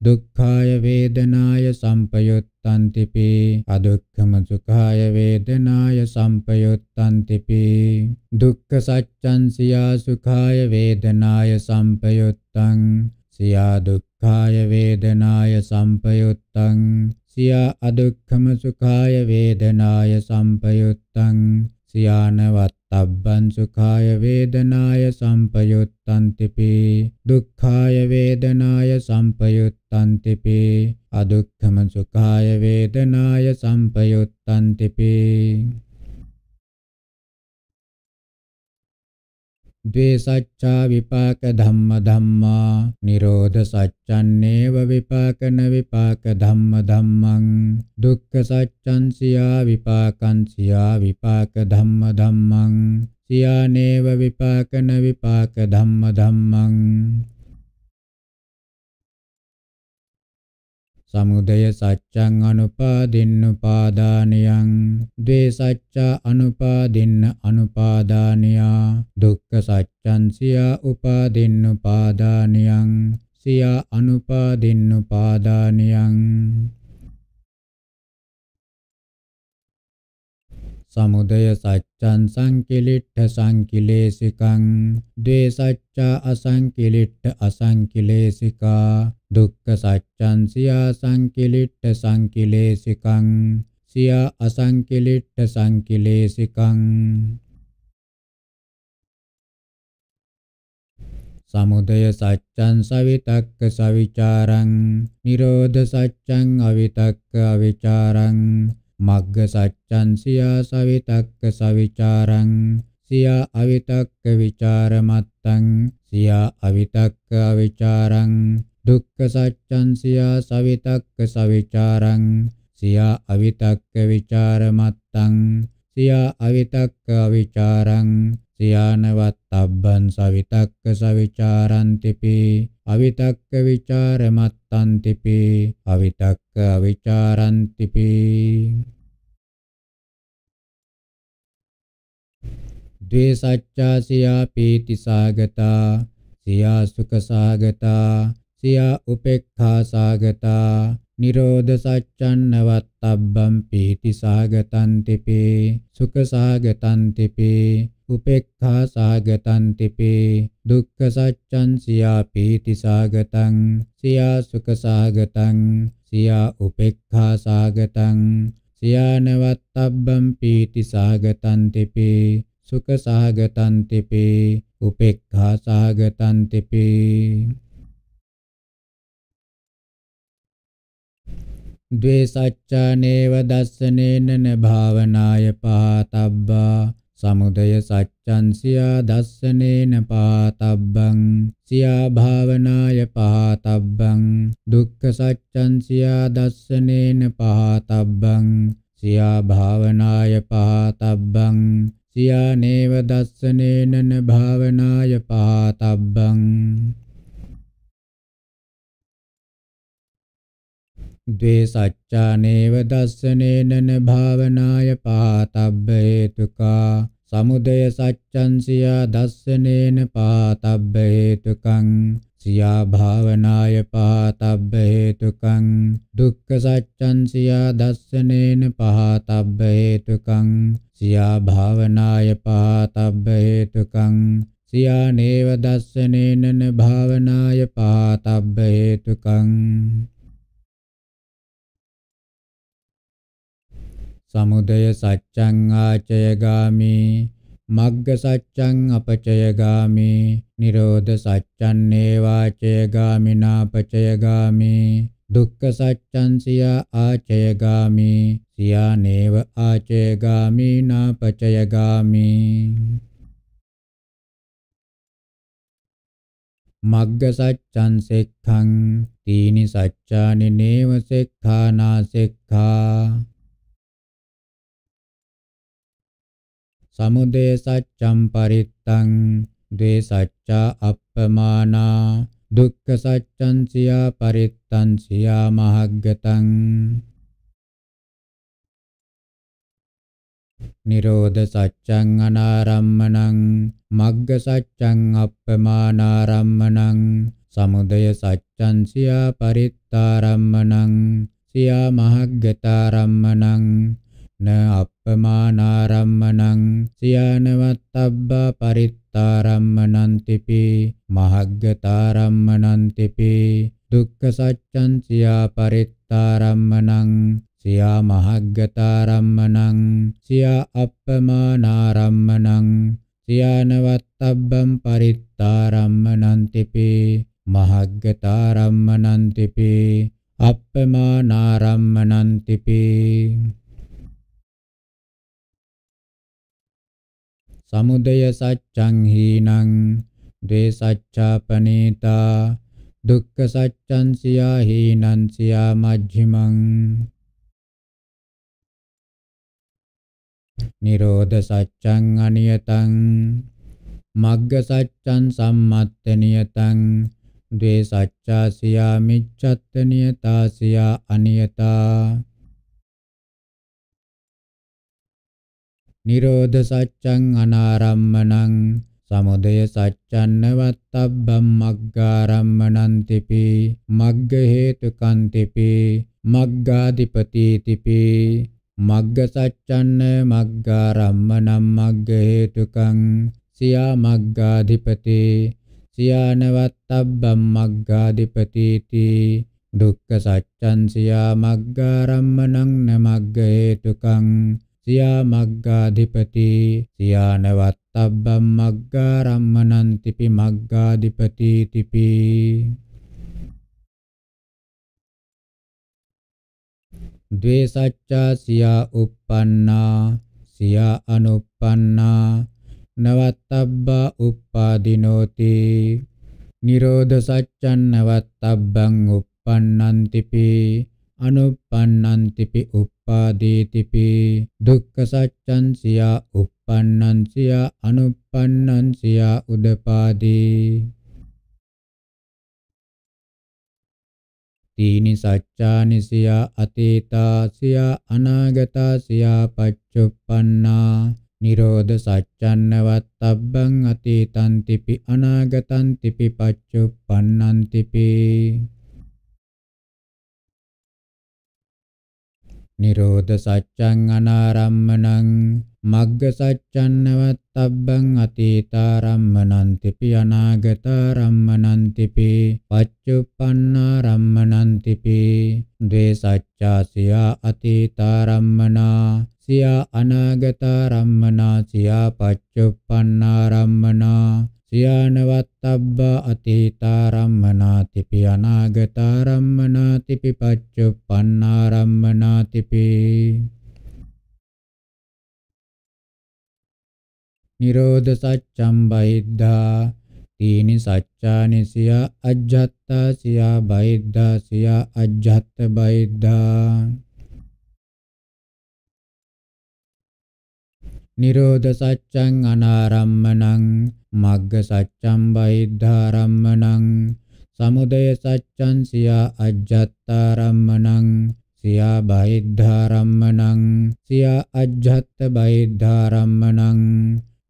දුක්ඛාය වේදනාය සම්පයුත්තන්තිපි අදුක්ඛම සුඛාය වේදනාය සම්පයුත්තන්තිපි දුක්ඛ සච්ඡං සියා සුඛාය වේදනාය සම්පයුත්තං සියා දුක්ඛාය වේදනාය සම්පයුත්තං සියා අදුක්ඛම සුඛාය වේදනාය සම්පයුත්තං සියානවත්තබ්බං සුඛාය වේදනාය සම්පයුත්තන්තිපි දුක්ඛාය වේදනාය සම්පයුත්තන්තිපි අදුක්ඛම සුඛාය වේදනාය සම්පයුත්තන්තිපි. ද්වේ සච්ඡා විපාක ධම්ම ධම්මා නිරෝධ සච්ඡන්නේව විපාකන විපාක ධම්ම ධම්මං. දුක්ඛ සච්ඡං සියා විපාකං සියා විපාක ධම්ම ධම්මං. සියානේව විපාකන විපාක ධම්ම ධම්මං. සමුදය සච්ඡං අනුපාදින්නුපාදානියං ද්වේ සච්ඡා අනුපාදින්න අනුපාදානියා දුක්ඛ සච්ඡං සියා උපාදින්නුපාදානියං සියා අනුපාදින්නුපාදානියං සමුදය සච්ඡං සංකිලිට්ඨ සංකිලේසිකං ද්වේ සච්ඡා අසංකිලිට්ඨ අසංකිලේසිකා දුක්ඛ සච්ඡං සියා සංකිලිට්ඨ සංකිලේසිකං සියා අසංකිලිට්ඨ සංකිලේසිකං සමුදය සච්ඡං සවිතක්ක සවිචාරං නිරෝධ සච්ඡං අවිතක්ක අවිචාරං මග්ග සච්ඡං සියා සවිතක්ක සවිචාරං සියා අවිතක්ක විචාරමත්තං සියා අවිතක්ක අවිචාරං දුක්ඛ සච්ඡං සියා සවිතක්ක සවිචාරං සියා අවිතක්ක විචාරමත්තං සියා අවිතක්ක අවිචාරං සියානවත්තබ්බං සවිතක්ක සවිචාරන්තිපි. අවිතක්ක විචාරමත්තන්තිපි අවිතක්ක අවිචාරන්තිපි. ද්වේ සච්ඡා සියා පීති සාගතා සියා සුඛ සාගතා සියා උපේක්ඛා සාගතා නිරෝධ සච්ඡන්නවත්තබ්බම් පීති සාගතන්තිපි සුඛ සාගතන්තිපි. උපේක්ඛා සාගතන්තිපි දුක්ඛ සච්ඡං සියා පීති සාගතං සියා සුඛ සාගතං සියා උපේක්ඛා සාගතං සියානවත්තබ්බම් පීති සාගතන්තිපි සුඛ සාගතන්තිපි උපේක්ඛා සාගතන්තිපි ද්වේ සච්ඡානේව දස්සනේන න භාවනාය පහතබ්බා සමුදය සච්ඡං සියා දස්සනේන පහතබ්බං සියා භාවනාය පහතබ්බං දුක්ඛ සච්ඡං සියා දස්සනේන පහතබ්බං සියා භාවනාය පහතබ්බං සියා නේව දස්සනේන න භාවනාය පහතබ්බං ද්වේ සච්ඡානේව දස්සනේන න භාවනාය පාතබ්බ හේතුකා සමුදය සච්ඡං සියා දස්සනේන පාතබ්බ හේතුකං සියා භාවනාය පාතබ්බ හේතුකං දුක්ඛ සච්ඡං සියා දස්සනේන පාතබ්බ හේතුකං සියා භාවනාය පාතබ්බ හේතුකං සියානේව දස්සනේනන භාවනාය පාතබ්බ හේතුකං. සමුදය සච්ඡං ආචයගාමි මග්ග සච්ඡං අපචයගාමි නිරෝධ සච්ඡං නේවාචයගාමිනාපචයගාමි දුක්ඛ සච්ඡං සියා ආචයගාමි සියා නේව ආචයගාමිනාපචයගාමි මග්ග සච්ඡං සෙක්ඛං තීනි සච්ඡානි නේව සෙක්ඛානා සෙක්ඛා. සමුදය සච්ඡම් පරිත්තං ද්වේ සච්ඡා අප්පමානා දුක්ඛ සච්ඡං සියා පරිත්තං සියා මහග්ගතං. නිරෝධ සච්ඡං අනාරම්මනං මග්ග සච්ඡං අප්පමානාරම්මනං සමුදය සච්ඡං සියා පරිත්තාරම්මනං සියා මහග්ගතාරම්මනං න අප්පමානාරම්මනං සියානවත්තබ්බා පරිත්තාරම්මනන්තිපි මහග්ගතාරම්මනන්තිපි දුක්ඛ සච්ඡං සියා පරිත්තාරම්මනං සියා මහග්ගතාරම්මනං සියා අප්පමානාරම්මනං සියානවත්තබ්බම් පරිත්තාරම්මනන්තිපි මහග්ගතාරම්මනන්තිපි අප්පමානාරම්මනන්තිපි සමුදය සච්ඡං හීනං ද්වේ සච්ඡාපනීතා දුක්ඛ සච්ඡං සියා හීනං සියා මජ්ක්‍ධිමං. නිරෝධ සච්ඡං අනියතං මග්ග සච්ඡං සම්මත්ත නියතං ද්වේ සච්ඡා සියා මිච්ඡත්ත නියතා සියා අනියතා. නිරෝධ සච්ඡං අනාරම්මනං සමුදය සච්ඡන්නවත්තබ්බම් මග්ගාරම්මනන්තිපි මග්ග හේතුකන්තිපි මග්ගාධිපතිතිපි මග්ග සච්ඡන්න මග්ගාරම්මනම් මග්ග හේතුකං සියා මග්ගාධිපති සියානවත්තබ්බම් මග්ගාධිපතිති දුක්ඛ සච්ඡං සියා මග්ගාරම්මනං න මග්ග හේතුකං සියා මග්ගාධිපති සියානවත්තබ්බම් මග්ගාරම්මනන්තිපි මග්ගාධිපති තිපි. ද්වේ සච්ඡා සියා uppannā සියා anuppannā නවත්තබ්බා උප්පාදිනෝති නිරෝධ සච්ඡන් නවත්තබ්බං uppannantipi අනුප්පන්නන්තිපි උප්පාදීතිපි දුක්ඛ සච්ඡං සියා uppannං සියා අනුප්පන්නං සියා උදපාදී තීනි සච්ඡානි සියා අතීතා සියා අනාගතා සියා පච්චුප්පන්නා නිරෝධ සච්ඡන්නවත්තබ්බං අතීතං තිපි අනාගතං තිපි පච්චුප්පන්නං තිපි නිරෝධ සච්ඡං අනාරම්මනං මග්ග සච්ඡන්නවත්තබ්බං අතීතාරම්මනං තිපි අනාගතාරම්මනං තිපි පච්චුප්පන්නාරම්මනං තිපි ද්වේ සච්ඡාසියා අතීතාරම්මනා සියා අනාගතාරම්මනා සියා පච්චුප්පන්නාරම්මනා සියානවත්තබ්බා අතීතාරම්මනාතිපි අනාගතාරම්මනාතිපි පච්චුප්පන්නාරම්මනාතිපි නිරෝධ සච්ඡම් බයිද්ධා තීනි සච්ඡානි සියා අජ්ජත්තා සියා බයිද්ධා සියා අජ්ජත්ත බයිද්ධා නිරෝධ සච්ඡං අනාරම්මනං මග්ග සච්ඡම් බයිද්ධාරම්මනං සමුදය සච්ඡං සියා අජ්ජත්තාරම්මනං සියා බයිද්ධාරම්මනං සියා අජ්ජත්ත බයිද්ධාරම්මනං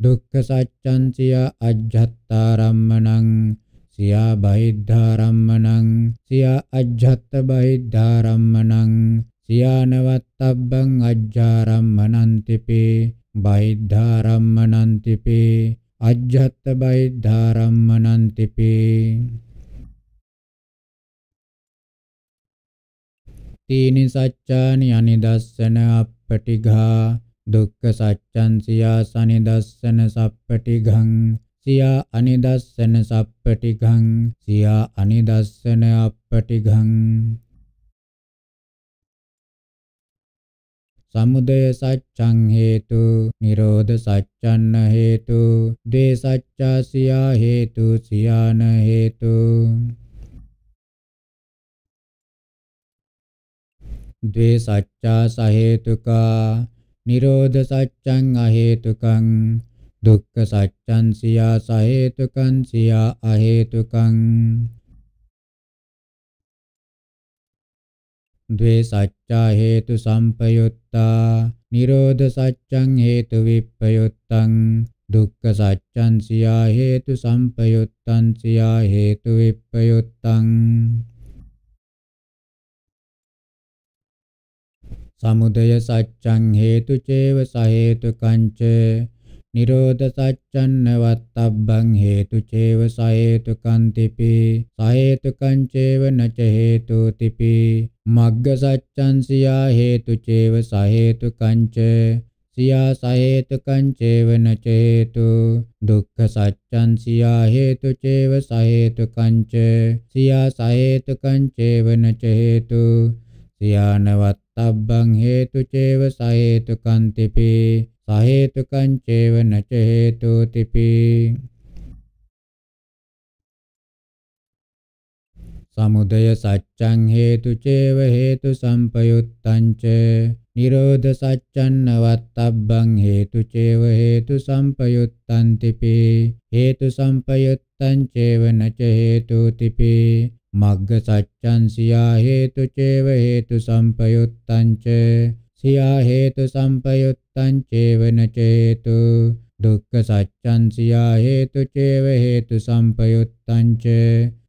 දුක්ඛ සච්ඡං සියා අජ්ජත්තාරම්මනං සියා බයිද්ධාරම්මනං සියා අජ්ජත්ත බයිද්ධාරම්මනං සියානවත්තබ්බං අජ්ජාරම්මනන්තිපේ බයිද්ධාරම්මනන්තිපේ අජ්ජත් බයිද්ධාරම්මනන්තිපි තීනි සච්චානි අනිදස්සන අප්පටිඝා. දුක්ඛ සච්ඡං සියා සනිදස්සන සප්පටිඝං. සියා අනිදස්සන සප්පටිඝං. සියා අනිදස්සන අප්පටිඝං. සමුදය සච්ඡං හේතු නිරෝධ සච්ඡන්න හේතු දේ සච්ඡා සියා හේතු සියාන හේතු. ද්වේ සච්ඡා සහේතුකා නිරෝධ සච්ඡං අහේතුකං දුක්ඛ සච්ඡං සියා සහේතුකං සියා අහේතුකං. ද්වේ සච්ඡා හේතු සම්පයුත්තා නිරෝධ සච්ඡං හේතු විප්පයුත්තං දුක්ඛ සච්ඡං සියා හේතු සම්පයුත්තං සියා හේතු විප්පයුත්තං සමුදය සච්ඡං හේතු චේව සහේතුකංච නිරෝධ සච්ඡන්න වත්තබ්බං හේතු චේව සහේතුකං තිපි සහේතුකං චේව නච හේතු තිපි මග්ග සච්ඡං සියා හේතු චේව සහේතුකං ච සියා සහේතුකං චේව නච හේතු දුක්ඛ සච්ඡං සියා හේතු චේව සහේතුකං ච සියා සහේතුකං චේව නච හේතු සියානවත්තබ්බං හේතු චේව සහේතුකං තිපි සහේතුකං චේව නච හේතු තිපි. සමුදය සච්ඡං හේතු චේව හේතු සම්පයුත්තං ච නිරෝධ සච්ඡන්න වත්තබ්බං හේතු චේව හේතු සම්පයුත්තං තිපි. හේතු සම්පයුත්තං චේව නච හේතු තිපි. මග්ග සච්ඡං සියා හේතු චේව හේතු සම්පයුත්තං ච සියා හේතු සම්පයුත්තං චේවන චේතු දුක්ඛ සච්ඡං සියා හේතු චේව හේතු සම්පයුත්තං ච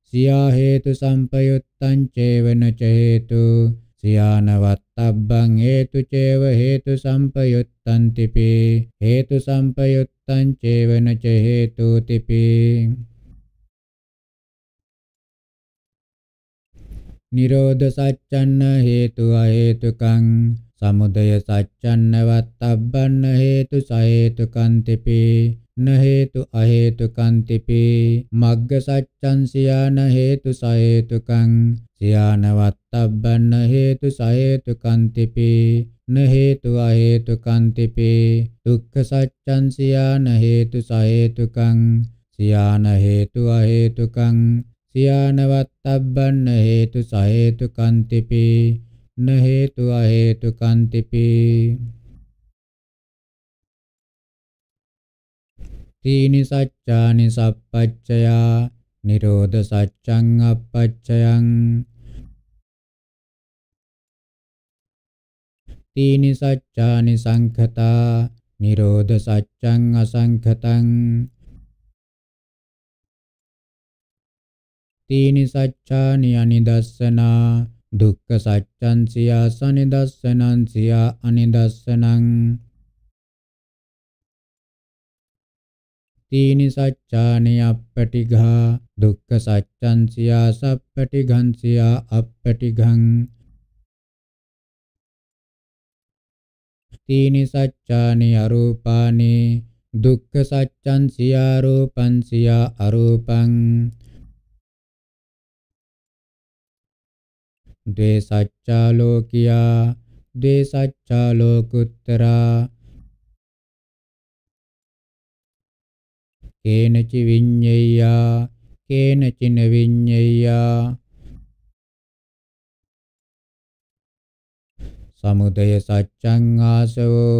සියා හේතු සම්පයුත්තං චේවන චේතු සියානවත්තබ්බං හේතු චේව හේතු සම්පයුත්තං තිපි හේතු සම්පයුත්තං චේවන ච හේතු තිපි නිරෝධ සච්ඡන්න හේතු අහේතුකං සමුදය සච්ඡන්න වත්තබ්බන්න හේතු සහේතුකං තිපි න හේතු අහේතුකං තිපි මග්ග සච්ඡං සියාන හේතු සහේතුකං සියාන වත්තබ්බන්න හේතු සහේතුකං තිපි න හේතු අහේතුකං තිපි දුක්ඛ සච්ඡං සියාන හේතු සහේතුකං සියාන හේතු අහේතුකං සියානවත්තබ්බන්න හේතු සහේතුකං තිපි න හේතු අහේතුකං තිපි තීනි සච්ඡානි සප්පච්චයා නිරෝධ සච්ඡං අප්පච්චයං තීනි සච්ඡානි සංඛතා නිරෝධ සච්ඡං අසංඛතං. තීනි සච්ඡානි අනිදස්සනා දුක්ඛ සච්ඡං සියා සනිදස්සනං සියා අනිදස්සනං. තීනි සච්ඡානි අප්පටිඝා දුක්ඛ සච්ඡං සියා සප්පටිඝං සියා අප්පටිඝං. තීනි සච්ඡානි අරූපානි දුක්ඛ සච්ඡං සියා රූපං සියා අරූපං. ද්වේ සච්චා ලෝකියා ද්වේ සච්චා ලෝකුත්තරා කේනචි විඤ්ඤේයා කේනචි නවිඤ්ඤේයා සමුදය සච්ඡං ආසවෝ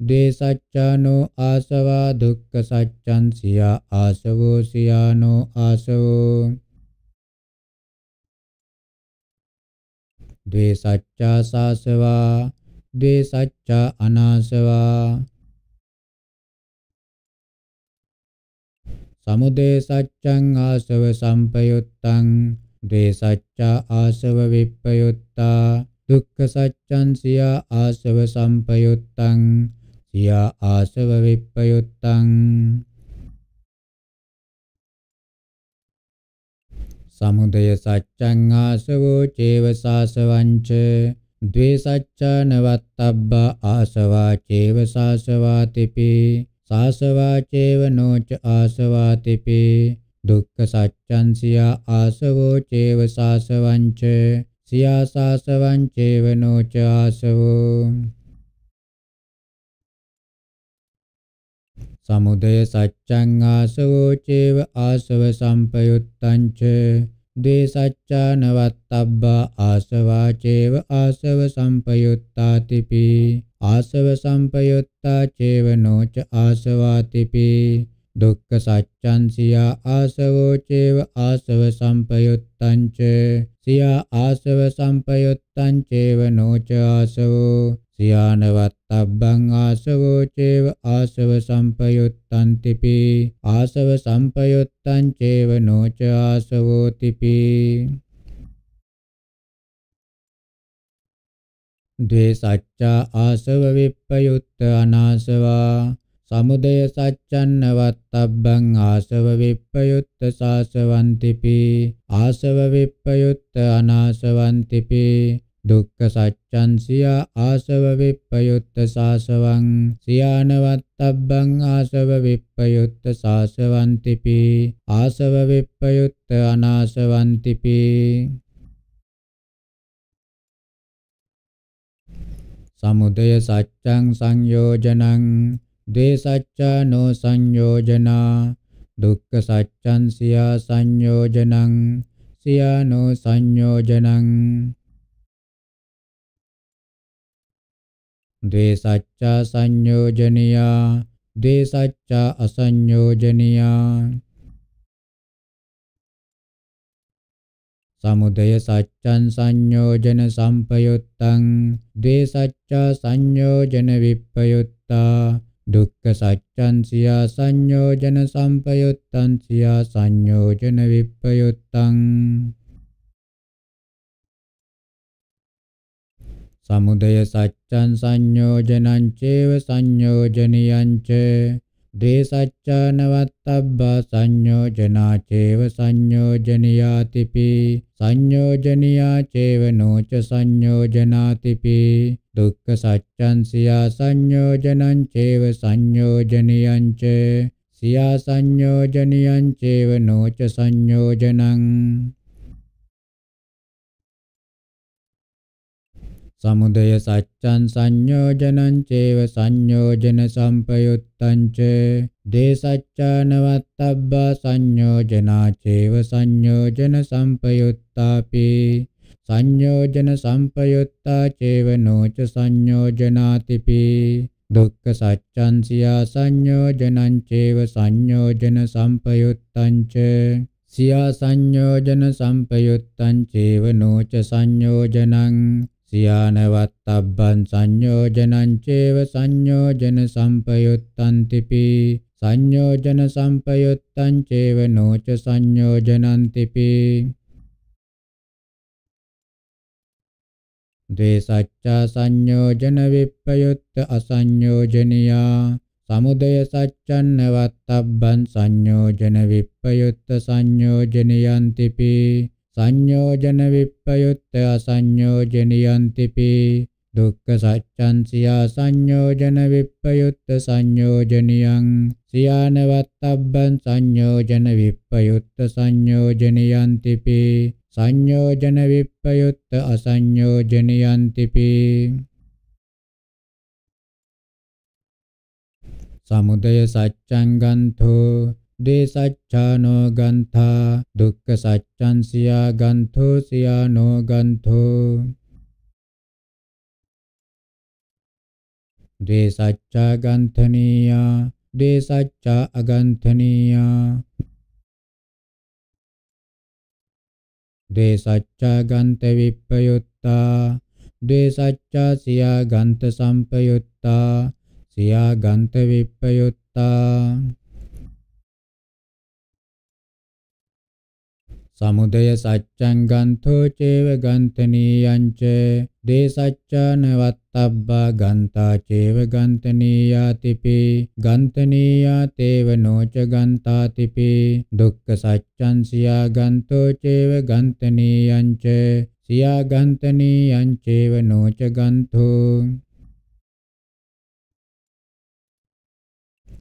ද්වේ සච්ඡානෝ ආසවා දුක්ඛ සච්ඡං සියා ආසවෝ සියානෝ ආසවෝ. ද්වේ සච්චා සාසවා ද්වේ සච්චා අනාසවා සමුදය සච්ඡං ආසව සම්පයුත්තං ද්වේ සච්චා ආසව විප්පයුත්තා දුක්ඛ සච්ඡං සියා ආසව සම්පයුත්තං සියා ආසව විප්පයුත්තං සමුදය සච්ඡං ආසවෝ චේව සාසවංච ද්වේ සච්ඡාන වත්තබ්බා ආසවා චේව සාසවාතිපි සාසවා චේව නොච ආසවාතිපි දුක්ඛ සච්ඡං සියා ආසවෝ චේව සාසවංච සියා සාසවං චේව නොච ආසවෝ සමුදය සච්ඡං ආසවෝ චේව ආසව සම්පයුත්තං ච දේ සච්ඡාන වත්තබ්බා ආසවා චේව ආසව සම්පයුත්තාතිපි. ආසව සම්පයුත්තා චේව නොච ආසවාතිපි. දුක්ඛ සච්ඡං සියා ආසවෝ චේව ආසව සම්පයුත්තං ච සියා ආසව සම්පයුත්තං චේව නොච ආසවෝ. සියානවත්තබ්බං ආසවෝ චේව ආසව සම්පයුත්තං තිපි ආසව සම්පයුත්තං චේව නොච ආසවෝ තිපි ද්වේ සච්චා ආසව විප්පයුත්ත අනාසවා සමුදය සච්චන්න වත්තබ්බං ආසව විප්පයුත්ත සාසවන්තිපි ආසව විප්පයුත්ත අනාසවන්තිපි දුක්ඛ සච්ඡං සියා ආසව විප්පයුත්ත සාසවං සියානවත්තබ්බං ආසව විප්පයුත්ත සාසවන්තිපි ආසව විප්පයුත්ත අනාසවන්තිපි සමුදය සච්ඡං සංයෝජනං ද්වේ සච්ඡානෝ සංයෝජනා දුක්ඛ සච්ඡං සියා සංයෝජනං සියානෝ සංයෝජනං ද්වේ සච්ඡා සංයෝජනියා ද්වේ සච්ඡා අසංයෝජනියා සමුදය සච්ඡං සංයෝජන සම්පයුත්තං ද්වේ සච්ඡා සංයෝජන විප්පයුත්තා දුක්ඛ සච්ඡං සියා සංයෝජන සම්පයුත්තං සියා සංයෝජන විප්පයුත්තං සමුදය සච්ඡං සංයෝජනං චේව සංයෝජනියං ච දේ සච්ඡානවත්තබ්බා සංයෝජනා චේව සංයෝජනියාතිපි. සංයෝජනියා චේව නොච සංයෝජනාතිපි. දුක්ඛ සච්ඡං සියා සංයෝජනං චේව සංයෝජනියං ච සියා සංයෝජනියං චේව නොච සංයෝජනං. සමුදය සච්ඡං සංයෝජනං චේව සංයෝජන සම්පයුත්තං ච දේ සච්ඡානවත්තබ්බා සංයෝජනා චේව සංයෝජන සම්පයුත්තාපි. සංයෝජන සම්පයුත්තා චේව නොච සංයෝජනාතිපි. දුක්ඛ සච්ඡං සියා සංයෝජනං චේව සංයෝජන සම්පයුත්තං ච සියා සංයෝජන සම්පයුත්තං චේව නොච සංයෝජනං. සියානවත්තබ්බං සංයෝජනං චේව සංයෝජන සම්පයුත්තං තිපි සංයෝජන සම්පයුත්තං චේව නොච සංයෝජනං තිපි ද්වේ සච්ඡා සංයෝජන විප්පයුත්ත අසංයෝජනියා. සමුදය සච්ඡන්න වත්තබ්බං සංයෝජන විප්පයුත්ත සංයෝජනියං තිපි සංයෝජන විප්පයුත්ත අසංයෝජනියන්තිපි. දුක්ඛ සච්ඡං සියා සංයෝජන විප්පයුත්ත සංයෝජනියං. සියානවත්තබ්බං සංයෝජන විප්පයුත්ත සංයෝජනියන්තිපි. සංයෝජන විප්පයුත්ත අසංයෝජනියන්තිපි. සමුදය සච්ඡං ගන්ධෝ දේ සච්ඡානෝ ගන්ථා දුක්ඛ සච්ඡං සියා ගන්ධෝ සියානෝ ගන්ධෝ දේ සච්ඡා ගන්ධනීයා දේ සච්ඡා අගන්ධනීයා දේ සච්ඡා ගන්ත විප්පයුත්තා දේ සච්ඡා සියා ගන්ත සම්පයුත්තා සියා ගන්ත විප්පයුත්තා සමුදය සච්ඡං ගන්තෝ චේව ගන්තනීයං ච දේ සච්ඡාන වත්තබ්බා ගන්තා චේව ගන්තනීයාතිපි ගන්තනීයා තේව නෝච ගන්තාතිපි දුක්ඛ සච්ඡං සියා ගන්තෝ චේව ගන්තනීයංච සියා ගන්තනීයං චේව නෝච ගන්තෝ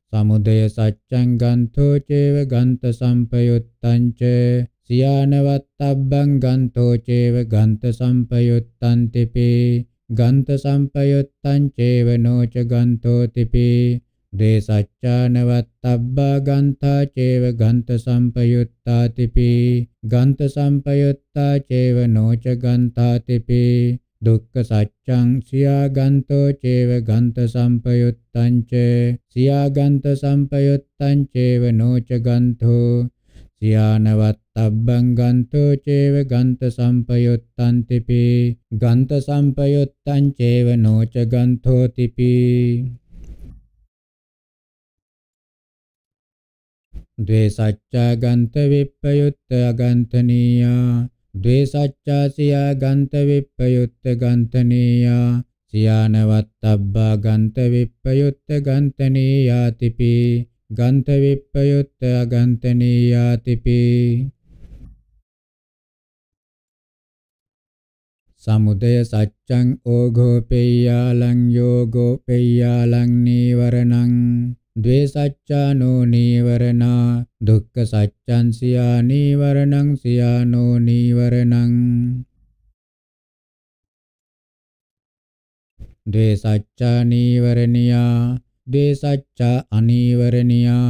සමුදය සච්ඡං ගන්තෝ චේව ගන්ත සම්පයුත්තං ච සියානවත්තබ්බං ගන්තෝ චේව ගන්ත සම්පයුත්තං තිපි ගන්ත සම්පයුත්තං චේව නෝච ගන්තෝ තිපි දේසච්ඡානවත්තබ්බා ගන්තා චේව ගන්ත සම්පයුත්තා තිපි ගන්ත සම්පයුත්තා චේව නෝච ගන්තා තිපි දුක්ඛ සත්‍යං සියාගන්තෝ චේව ගන්ත සම්පයුත්තං ච සියාගන්ත සම්පයුත්තං චේව නෝච ගන්තෝ සියානවත්තබ්බං ගන්තෝ චේව ගන්ත සම්පයුත්තං තිපි ගන්ත සම්පයුත්තං චේව නෝච ගන්තෝ තිපි ද්වේ සච්චා ගන්ත විප්පයුත්ත අගන්තනීයා। ද්වේ සච්චා සියා ගන්ත විප්පයුත්ත ගන්තනීයා। සියානවත්තබ්බා ගන්ත විප්පයුත්ත සමුදය සච්ඡං ඕඝෝ පෙය්‍යාලං යෝගෝ පෙය්‍යාලං නීවරණං ද්වේ සච්ඡානෝ නීවරණා දුක්ඛ සච්ඡං සියා නීවරණං සියානෝ නීවරණං ද්වේ සච්ඡා නීවරණියා ද්වේ සච්ඡා අනීවරණියා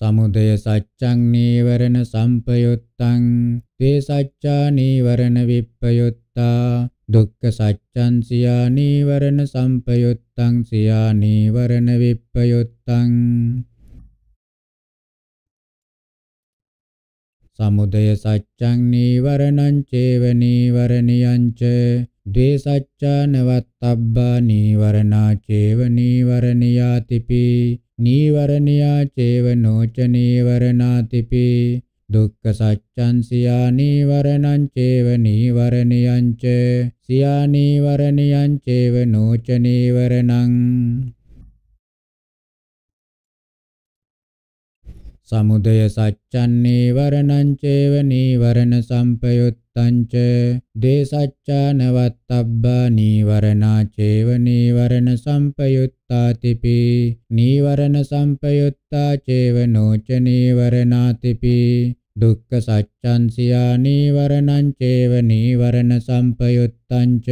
සමුදය සච්ඡං නීවරණ සම්පයුත්තං ද්වේ සච්ඡා නීවරණ විප්පයුත්තා දුක්ඛ සච්ඡං සියා නීවරණ සම්පයුත්තං සියා නීවරණ විප්පයුත්තං. සමුදය සච්ඡං නීවරණං චේව නීවරණියං ච ද්වේ සච්ඡානවත්තබ්බා නීවරණා චේව නීවරණියාතිපි. නීවරණියා චේව නෝච නීවරණාතිපි. දුක්ඛ සච්ඡං සියා නීවරණං චේව නීවරණියං ච සියා නීවරණියං චේව නෝච නීවරණං. සමුදය සච්ඡන් නීවරණං චේව නීවරණ සම්පයුත්තං ච දේසච්ඡානවත්තබ්බා නීවරණා චේව නීවරණ සම්පයුත්තාතිපි නීවරණ සම්පයුත්තා චේව නෝච නීවරණාතිපි දුක්ඛ සච්ඡං සියා නීවරණං චේව නීවරණ සම්පයුත්තං ච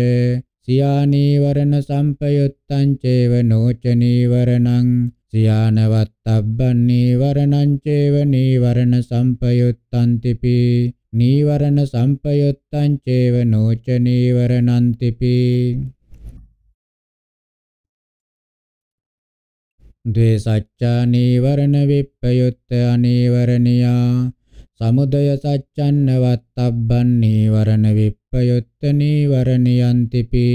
සියා නීවරණ සම්පයුත්තං චේව නෝච නීවරණං සියානවත්තබ්බන් නීවරණං චේව නීවරණ සම්පයුත්තං තිපි නීවරණ සම්පයුත්තං චේව නෝච නීවරණං තිපි ද්වේ සච්ඡා නීවරණ විප්පයුත්ත අනීවරණියා. සමුදය සච්ඡන්නවත්තබ්බන් නීවරණ විප්පයුත්ත නීවරණියන්තිපි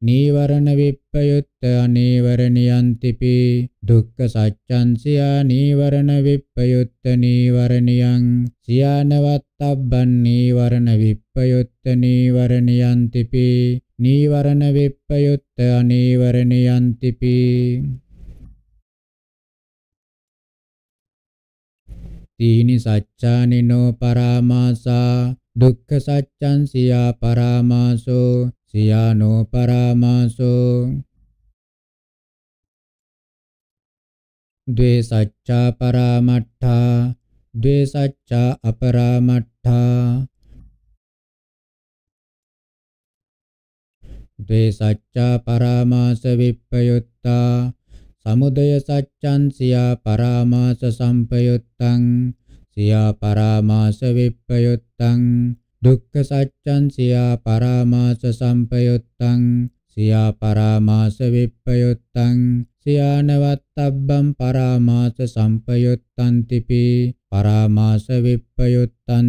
නීවරණ විප්පයුත්ත අනීවරණියන්තිපි දුක්ඛ සච්ඡං සියා නීවරණ විප්පයුත්ත නීවරණියං සියානවත්තබ්බන් නීවරණ විප්පයුත්ත නීවරණියන්තිපි නීවරණ විප්පයුත්ත අනීවරණියන්තිපි තීනි සච්ඡානිනෝ පරාමාසා දුක්ඛ සච්ඡං සියා පරාමාසෝ සියානෝ පරාමාසෝ. ද්වේ සච්ඡා පරාමට්ඨා ද්වේ සච්ඡා අපරාමට්ඨා. ද්වේ සච්ඡා පරාමාස විප්පයුත්තා සමුදය සච්ඡං සියා පරාමාස සම්පයුත්තං සියා පරාමාස විප්පයුත්තං දුක්ඛ සච්ඡං සියා පරාමාස සම්පයුත්තං සියා පරාමාස විප්පයුත්තං සියානවත්තබ්බම් පරාමාස සම්පයුත්තං තිපි පරාමාස විප්පයුත්තං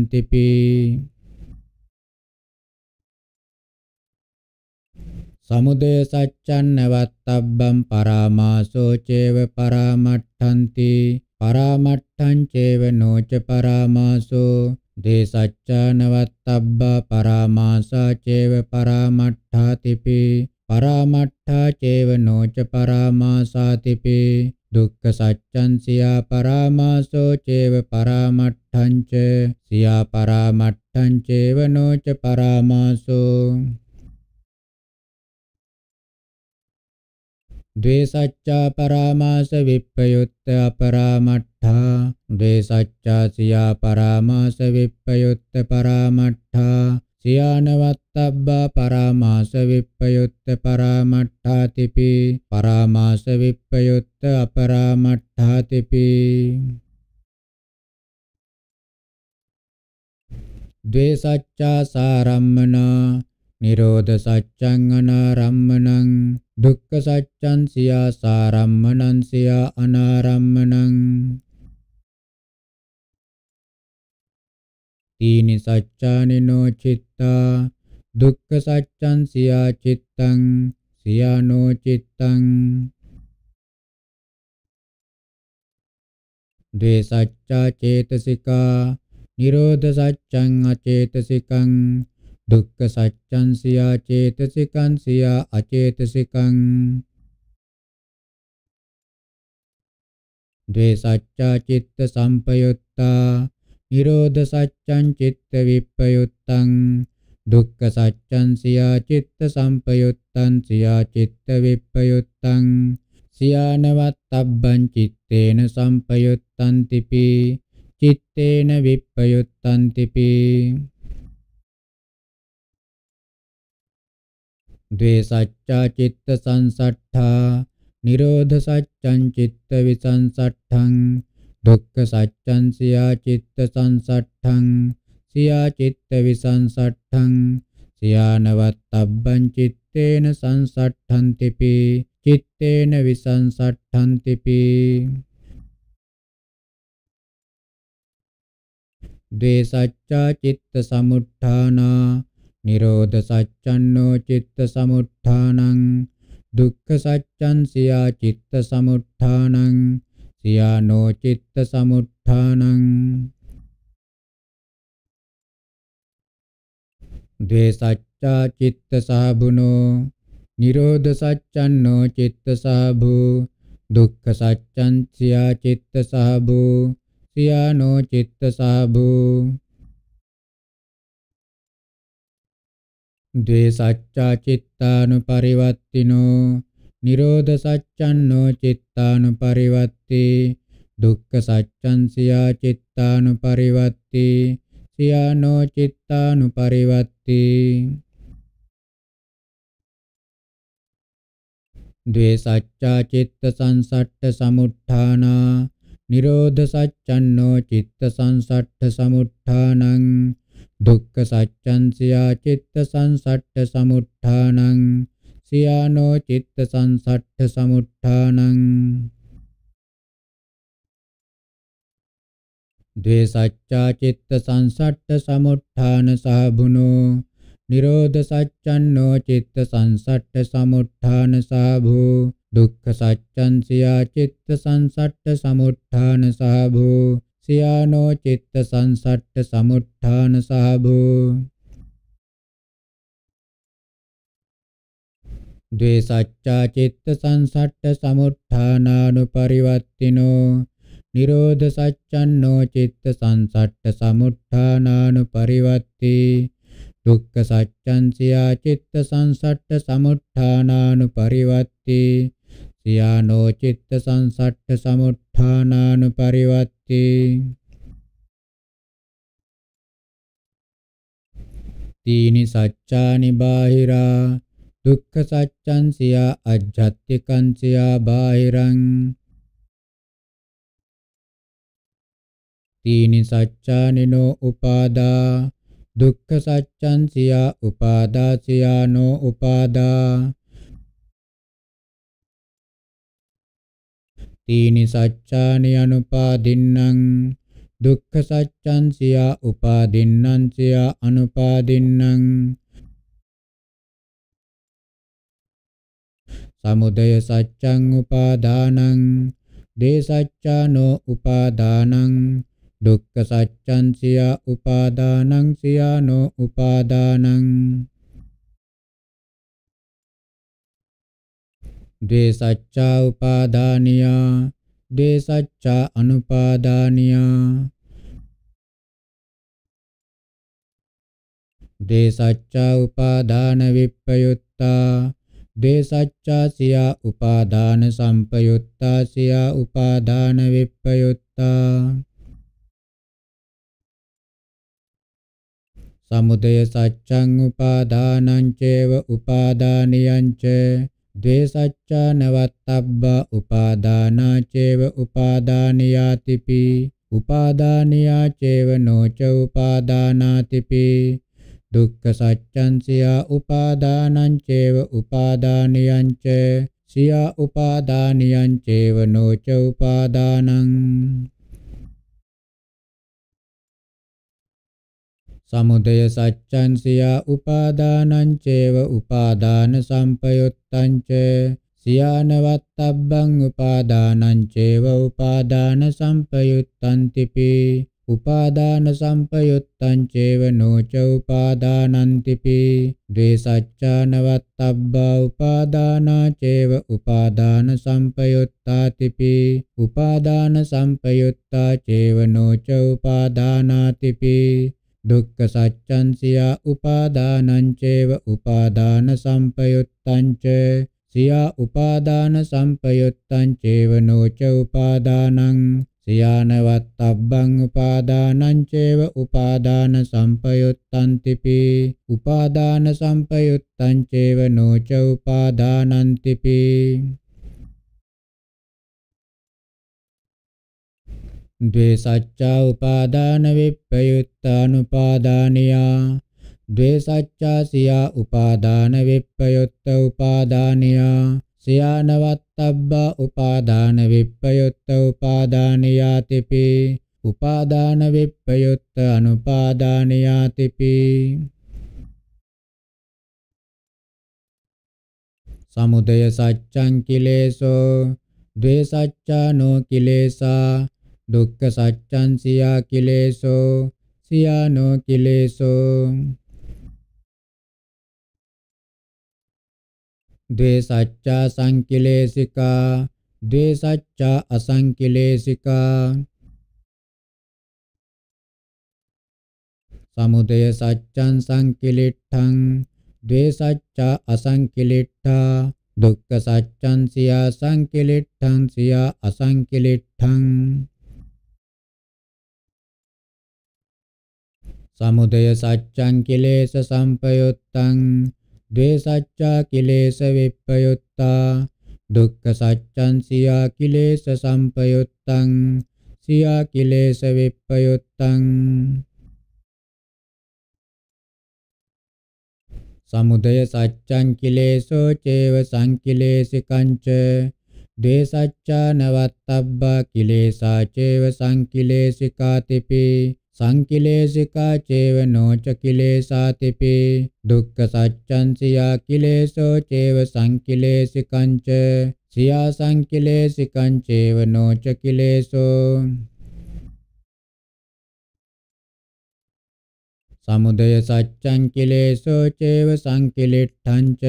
සමුදය සච්ඡන් නවත්තබ්බම් පරාමාසෝ චේව පරාමට්ඨන්ති පරාමට්ඨං චේව නෝච පරාමාසෝ දේසච්චානවත්තබ්බා පරාමාසා චේව පරාමට්ඨාතිපි පරාමට්ඨා චේව නෝච පරාමාසාතිපි දුක්ඛ සත්‍යං සියා පරාමාසෝ චේව පරාමට්ඨං ච සියා පරාමට්ඨං චේව නෝච පරාමාසෝ। ද්වේසච්චා පරාමාස විප්පයුත්ත අපරාමට්ඨා ද්වේසච්චා සියා පරාමාස විප්පයුත්ත පරාමට්ඨා සියානවත්තබ්බා පරාමාස විප්පයුත්ත පරාමට්ඨාතිපි පරාමාස විප්පයුත්ත අපරාමට්ඨාතිපි ද්වේසච්චා සාරම්මනා නිරෝධ සච්ඡං අනාරම්මනං දුක්ඛ සච්ඡං සියා සාරම්මනං සියා අනාරම්මනං තීනි සච්ඡානිනෝ චිත්තා දුක්ඛ සච්ඡං සියා චිත්තං සියානෝ චිත්තං. ද්වේ සච්ඡා චේතසිකා නිරෝධ සච්ඡං අචේතසිකං දුක්ඛ සත්‍යං සියා චේතසිකං සියා අචේතසිකං ද්වේ සච්චා චිත්ත සම්පයුත්තා නිරෝධ සත්‍යං චිත්ත විප්පයුත්තං දුක්ඛ සත්‍යං සියා චිත්ත සම්පයුත්තං සියා චිත්ත විප්පයුත්තං සියානවත්තබ්බං චිත්තේන සම්පයුත්තං තිපි චිත්තේන විප්පයුත්තං තිපි ද්වේ සච්චා චිත්ත සංසට්ඨා නිරෝධ සච්චං චිත්ත විසංසට්ඨං දුක්ඛ සච්චං සියා චිත්ත සංසට්ඨං සියා චිත්ත විසංසට්ඨං සියානවත්තබ්බං චිත්තේන සංසට්ඨන්තිපි චිත්තේන විසංසට්ඨන්තිපි ද්වේ සච්චා චිත්ත සමුත්ථානා නිරෝධ සච්ඡන්නෝ චිත්ත සමුත්ථානං දුක්ඛ සච්ඡං සියා චිත්ත සමුත්ථානං සියානෝ චිත්ත සමුත්ථානං ද්වේ සච්ඡා චිත්ත සාභුනෝ නිරෝධ සච්ඡන්නෝ චිත්ත සාභූ දුක්ඛ සච්ඡං සියා චිත්ත සාභූ සියානෝ චිත්ත සාභූ ද්වේ සච්චා චිත්තානුපරිවත්තිනෝ නිරෝධ සච්ඡන්නෝ චිත්තානුපරිවත්ති දුක්ඛ සච්ඡං සියා චිත්තානුපරිවත්ති සියානෝ චිත්තානුපරිවත්ති ද්වේ සච්චා චිත්ත සංසට්ඨ සමුත්ථානා නිරෝධ සච්ඡන්නෝ චිත්ත සංසට්ඨ සමුත්ථානං දුක්ඛ සච්ඡං සියා චිත්ත සංසට්ඨ සමුත්ථානං සියානෝ චිත්ත සංසට්ඨ සමුත්ථානං. ද්වේ සච්ඡා චිත්ත සංසට්ඨ සමුත්ථාන සහභුනෝ නිරෝධ සච්ඡන්නෝ චිත්ත සංසට්ඨ සමුත්ථාන සහභූ දුක්ඛ සච්ඡං සියා චිත්ත සංසට්ඨ සමුත්ථාන සහභූ සියානෝ චිත්ත සංසට්ඨ සමුත්ථාන සහභූ. ද්වේ සච්චා චිත්ත සංසට්ඨ සමුත්ථානානුපරිවත්තිනෝ නිරෝධ සච්ඡන්නෝ චිත්ත සංසට්ඨ සමුත්ථානානුපරිවත්ති දුක්ඛ සච්ඡං සියා චිත්ත සංසට්ඨ සමුත්ථානානුපරිවත්ති සියානෝ චිත්ත සංසට්ඨ සමුත්ථානානුපරිවත්ති තීනි සච්චානි බාහිරා දුක්ඛ සච්ඡං සියා අජ්ජත්තිකං සියා බාහිරං තීනි සච්චානිනෝ උපාදා දුක්ඛ සච්ඡං සියා උපාදා සියානෝ උපාදා තීනි සච්ඡානි අනුපාදින්නම් දුක්ඛ සච්ඡං සියා උපාදින්නම් සියා අනුපාදින්නම් සමුදය සච්ඡං උපාදානං. දේසච්ඡානෝ උපාදානං. දුක්ඛ සත්‍යං සියා උපාදානං සියානෝ උපාදානං. ද්වේ සච්චා උපාදානියා ද්වේ සච්චා අනුපාදානියා. ද්වේ සච්චා උපාදාන විප්පයුත්තා ද්වේ සච්චා සියා උපාදාන සම්පයුත්තා සියා උපාදාන විප්පයුත්තා. සමුදය සච්ඡං උපාදානං චේව උපාදානියං ච ද්වේ සච්ඡා නවත්තබ්බා උපාදානා චේව උපාදානියාතිපි උපාදානියා චේව නොච උපාදානාතිපි දුක්ඛ සත්‍යං සියා උපාදානං චේව උපාදානියං ච සියා උපාදානියං චේව නොච උපාදානං සමුදය සච්ඡං සියා උපාදානං චේව උපාදාන සම්පයුත්තං ච සියානවත්තබ්බං උපාදානං චේව උපාදාන සම්පයුත්තං තිපි උපාදාන සම්පයුත්තං චේව නොච උපාදානන්තිපි ද්වේසච්ඡානවත්තබ්බා උපාදානා චේව උපාදාන සම්පයුත්තාතිපි උපාදාන සම්පයුත්තා චේව නොච උපාදානාතිපි දුක්ඛ සත්‍යං සියා උපාදානං චේව උපාදාන සම්පයුත්තං ච සියා උපාදාන සම්පයුත්තං චේව නොච උපාදානං සියානවත්තබ්බං උපාදානං චේව උපාදාන සම්පයුත්තං තිපි උපාදාන සම්පයුත්තං චේව නොච උපාදානං තිපි ද්වේ සච්චා උපාදාන විප්පයුත්තානුපාදානියා ද්වේ සච්චා සියා උපාදාන විප්පයුත්ත උපාදානියා සියානවත්තබ්බා උපාදාන විප්පයුත්ත උපාදානියාතිපි උපාදාන විප්පයුත්ත අනුපාදානියාතිපි සමුදය සච්ඡං කිලේසෝ ද්වේ සච්ඡානෝ කිලේසා දුක්ඛ සත්‍යං සියා කිලේසෝ සියානෝ කිලේසෝ. ද්වේ සච්චා සංකිලේසිකා ද්වේ සච්චා අසංකිලේසිකා සමුදය සච්ඡං සංකිලිට්ඨං ද්වේ සච්චා අසංකිලිට්ඨා. දුක්ඛ සත්‍යං සියා සංකිලිට්ඨං සියා අසංකිලිට්ඨං. සමුදය සච්ඡං කිලේශ සම්පයුත්තං ද්වේ සච්ඡා කිලේශ විප්පයුත්තා දුක්ඛ සත්‍යං සියා කිලේශ සම්පයුත්තං සියා කිලේශ විප්පයුත්තං. සමුදය සච්ඡං කිලේශෝ චේව සංකිලේශිකං ච ද්වේ සච්ඡා නවත්තබ්බා කිලේසා චේව සංකිලේශිකාතිපි සංකිලේශිකා චේව නොච කිලේසාතිපි දුක්ඛ සච්ඡං සියා කිලේසෝ චේව සංකිලේශිකං ච සියා සංකිලේශිකං චේව නොච කිලේසෝ සමුදය සච්ඡං කිලේසෝ චේව සංකිලිට්ඨං ච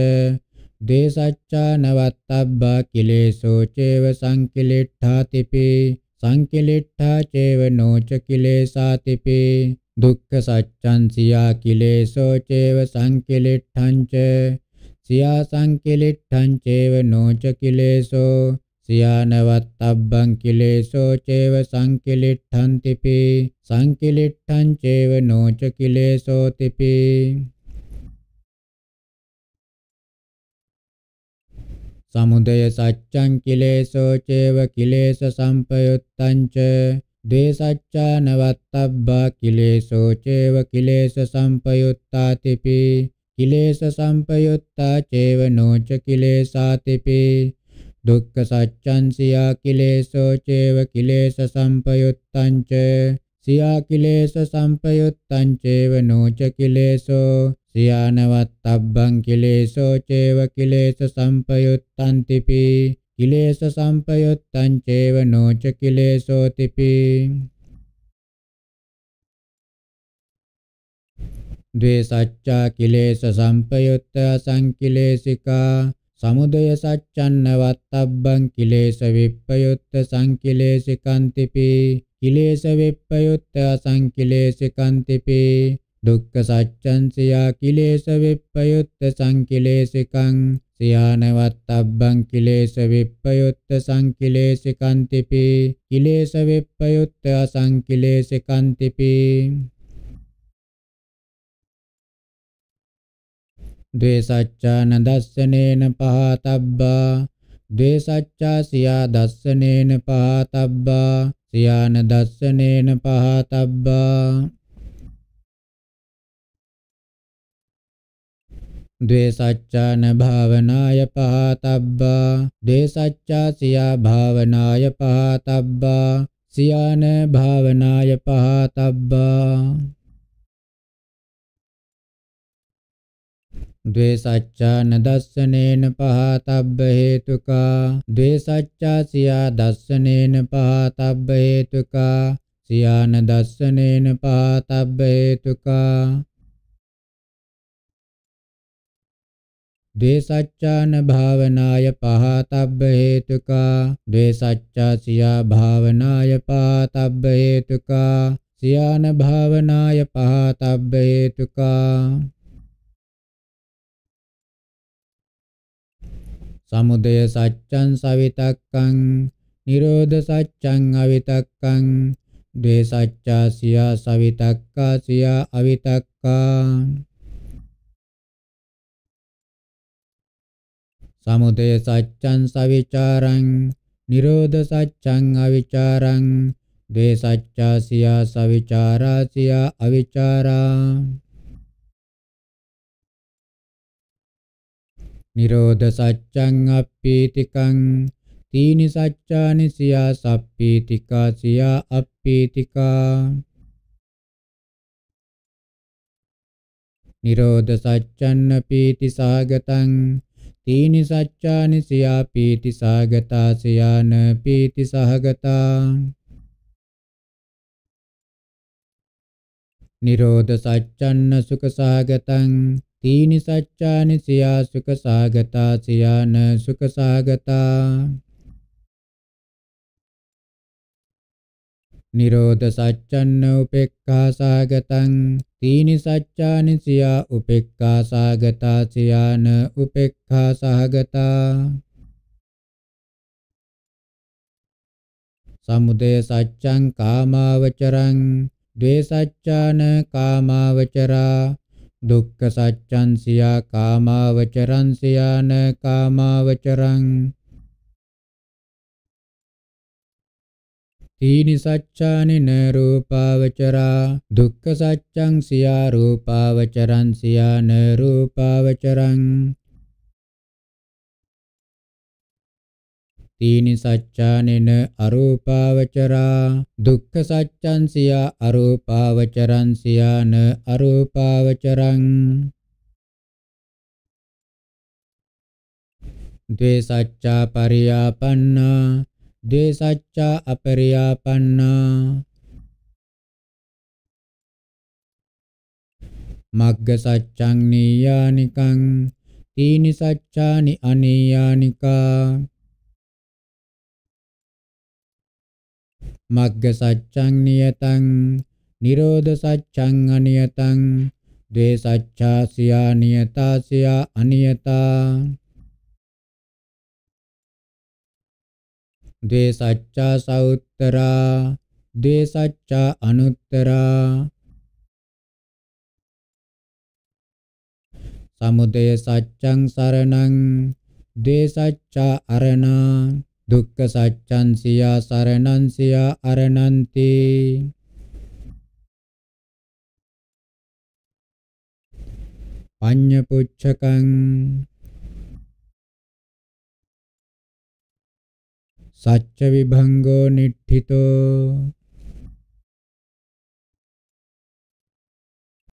දේසච්ඡා නවත්තබ්බා කිලේසෝ චේව සංකිලිට්ඨාතිපි සංකිලිට්ඨා චේව නොච කිලේසාතිපි දුක්ඛ සච්ඡං සියා කිලේසෝ චේව සංකිලිට්ඨං ච සියා සංකිලිට්ඨං චේව නොච කිලේසෝ සියානවත්තබ්බං කිලේසෝ චේව සංකිලිට්ඨං තිපි සංකිලිට්ඨං චේව නොච කිලේසෝ සමුදය සච්ඡං කිලේසෝ චේව කිලේශ සම්පයුත්තං ච ද්වේ සච්ඡා නවත්තබ්බා කිලේසෝ චේව කිලේශ සම්පයුත්තාතිපි. කිලේශ සම්පයුත්තා චේව නොච කිලේසාතිපි. දුක්ඛ සච්ඡං සියා කිලේසෝ චේව කිලේශ සම්පයුත්තං ච සියා කිලේශ සම්පයුත්තං චේව නෝච කිලේශෝ සියානවත්තබ්බං කිලේශෝ චේව කිලේශ සම්පයුත්තං තිපි කිලේශ සම්පයුත්තං චේව නෝච කිලේශෝ තිපි. ද්වේ සච්චා කිලේශ සම්පයුත්ත අසංකිලේශිකා සමුදය සච්ඡන්නවත්තබ්බං කිලේශ විප්පයුත්ත සංකිලේශිකන්තිපි කිලේශ විප්පයුත්ත අසංකිලේශිකන්තිපි දුක්ඛ සච්ඡං සියා කිලේශ විප්පයුත්ත සංකිලේශිකං සියානවත්තබ්බං කිලේශ විප්පයුත්ත සංකිලේශිකන්තිපි කිලේශ විප්පයුත්ත අසංකිලේශිකන්තිපි ද්වේසච්ඡාන දස්සනේන පහතබ්බා. ද්වේසච්ඡා සියා දස්සනේන පහතබ්බා. සියාන දස්සනේන පහතබ්බා. ද්වේසච්ඡාන භාවනාය පහතබ්බා. ද්වේසච්ඡා සියා භාවනාය පහතබ්බා. සියාන භාවනාය පහතබ්බා. ද්වේසච්ඡාන දස්සනේන පහතබ්බ හේතුකා ද්වේසච්ඡා සියා දස්සනේන පහතබ්බ හේතුකා සියාන දස්සනේන පහතබ්බ හේතුකා ද්වේසච්ඡාන භාවනාය පහතබ්බ හේතුකා ද්වේසච්ඡා සියා භාවනාය පහතබ්බ හේතුකා සියාන භාවනාය පහතබ්බ හේතුකා සමුදය සච්ඡං සවිතක්කං නිරෝධ සච්ඡං අවිතක්කං ද්වේසච්ඡා සියා සවිතක්කා සියා අවිතක්කා. සමුදය සච්ඡං සවිචාරං නිරෝධ සච්ඡං අවිචාරං ද්වේසච්ඡා සියා සවිචාරා සියා අවිචාරා. නිරෝධ සච්ඡං අප්පීතිකං තීනි සච්ඡානි සියා සප්පීතිකා සියා අප්පීතිකා නිරෝධ සච්ඡන්න පීති සාගතං තීනි සච්ඡානි සියා පීති සාගතා සියාන පීති සහගතා නිරෝධ සච්ඡන්න සුඛ සාගතං තීනි සච්ඡානි සියා සුඛ සාගතා සියාන සුඛ සාගතා. නිරෝධ සච්ඡන්න උපේක්ඛා සාගතං තීනි සච්ඡානි සියා උපේක්ඛා සාගතා සියාන උපේක්ඛා සහගතා සමුදය සච්ඡං කාමාවචරං ද්වේසච්ඡාන කාමාවචරා දුක්ඛ සච්ඡං සියා කාමාවචරං සියාන කාමාවචරං. තීනි සච්ඡානි න රූපාවචරා දුක්ඛ සච්ඡං සියා රූපාවචරං සියාන රූපාවචරං. තීනි සච්ඡානෙන අරූපාවචරා දුක්ඛ සච්ඡං සියා අරූපාවචරං සියාන අරූපාවචරං. ද්වේසච්ඡා පරියාපන්නා ද්වේසච්ඡා අපරියාපන්නා. මග්ග සච්ඡං නීයානිකං තීනි සච්ඡානි අනීයානිකා. මග්ග සච්ඡං නියතං නිරෝධ සච්ඡං අනියතං ද්වේ සච්ඡා සියා නියතා සියා අනියතා. ද්වේ සච්ඡා සෞත්තරා ද්වේ සච්ඡා අනුත්තරා. සමුදය සච්ඡං සරණං ද්වේ සච්ඡා අරණා. දුක්ඛ සච්ඡං සියා සරණං සියා අරණන්ති පඤ්ඤ පුච්ඡකං සච්ච විභංගෝ නිට්ඨිතෝ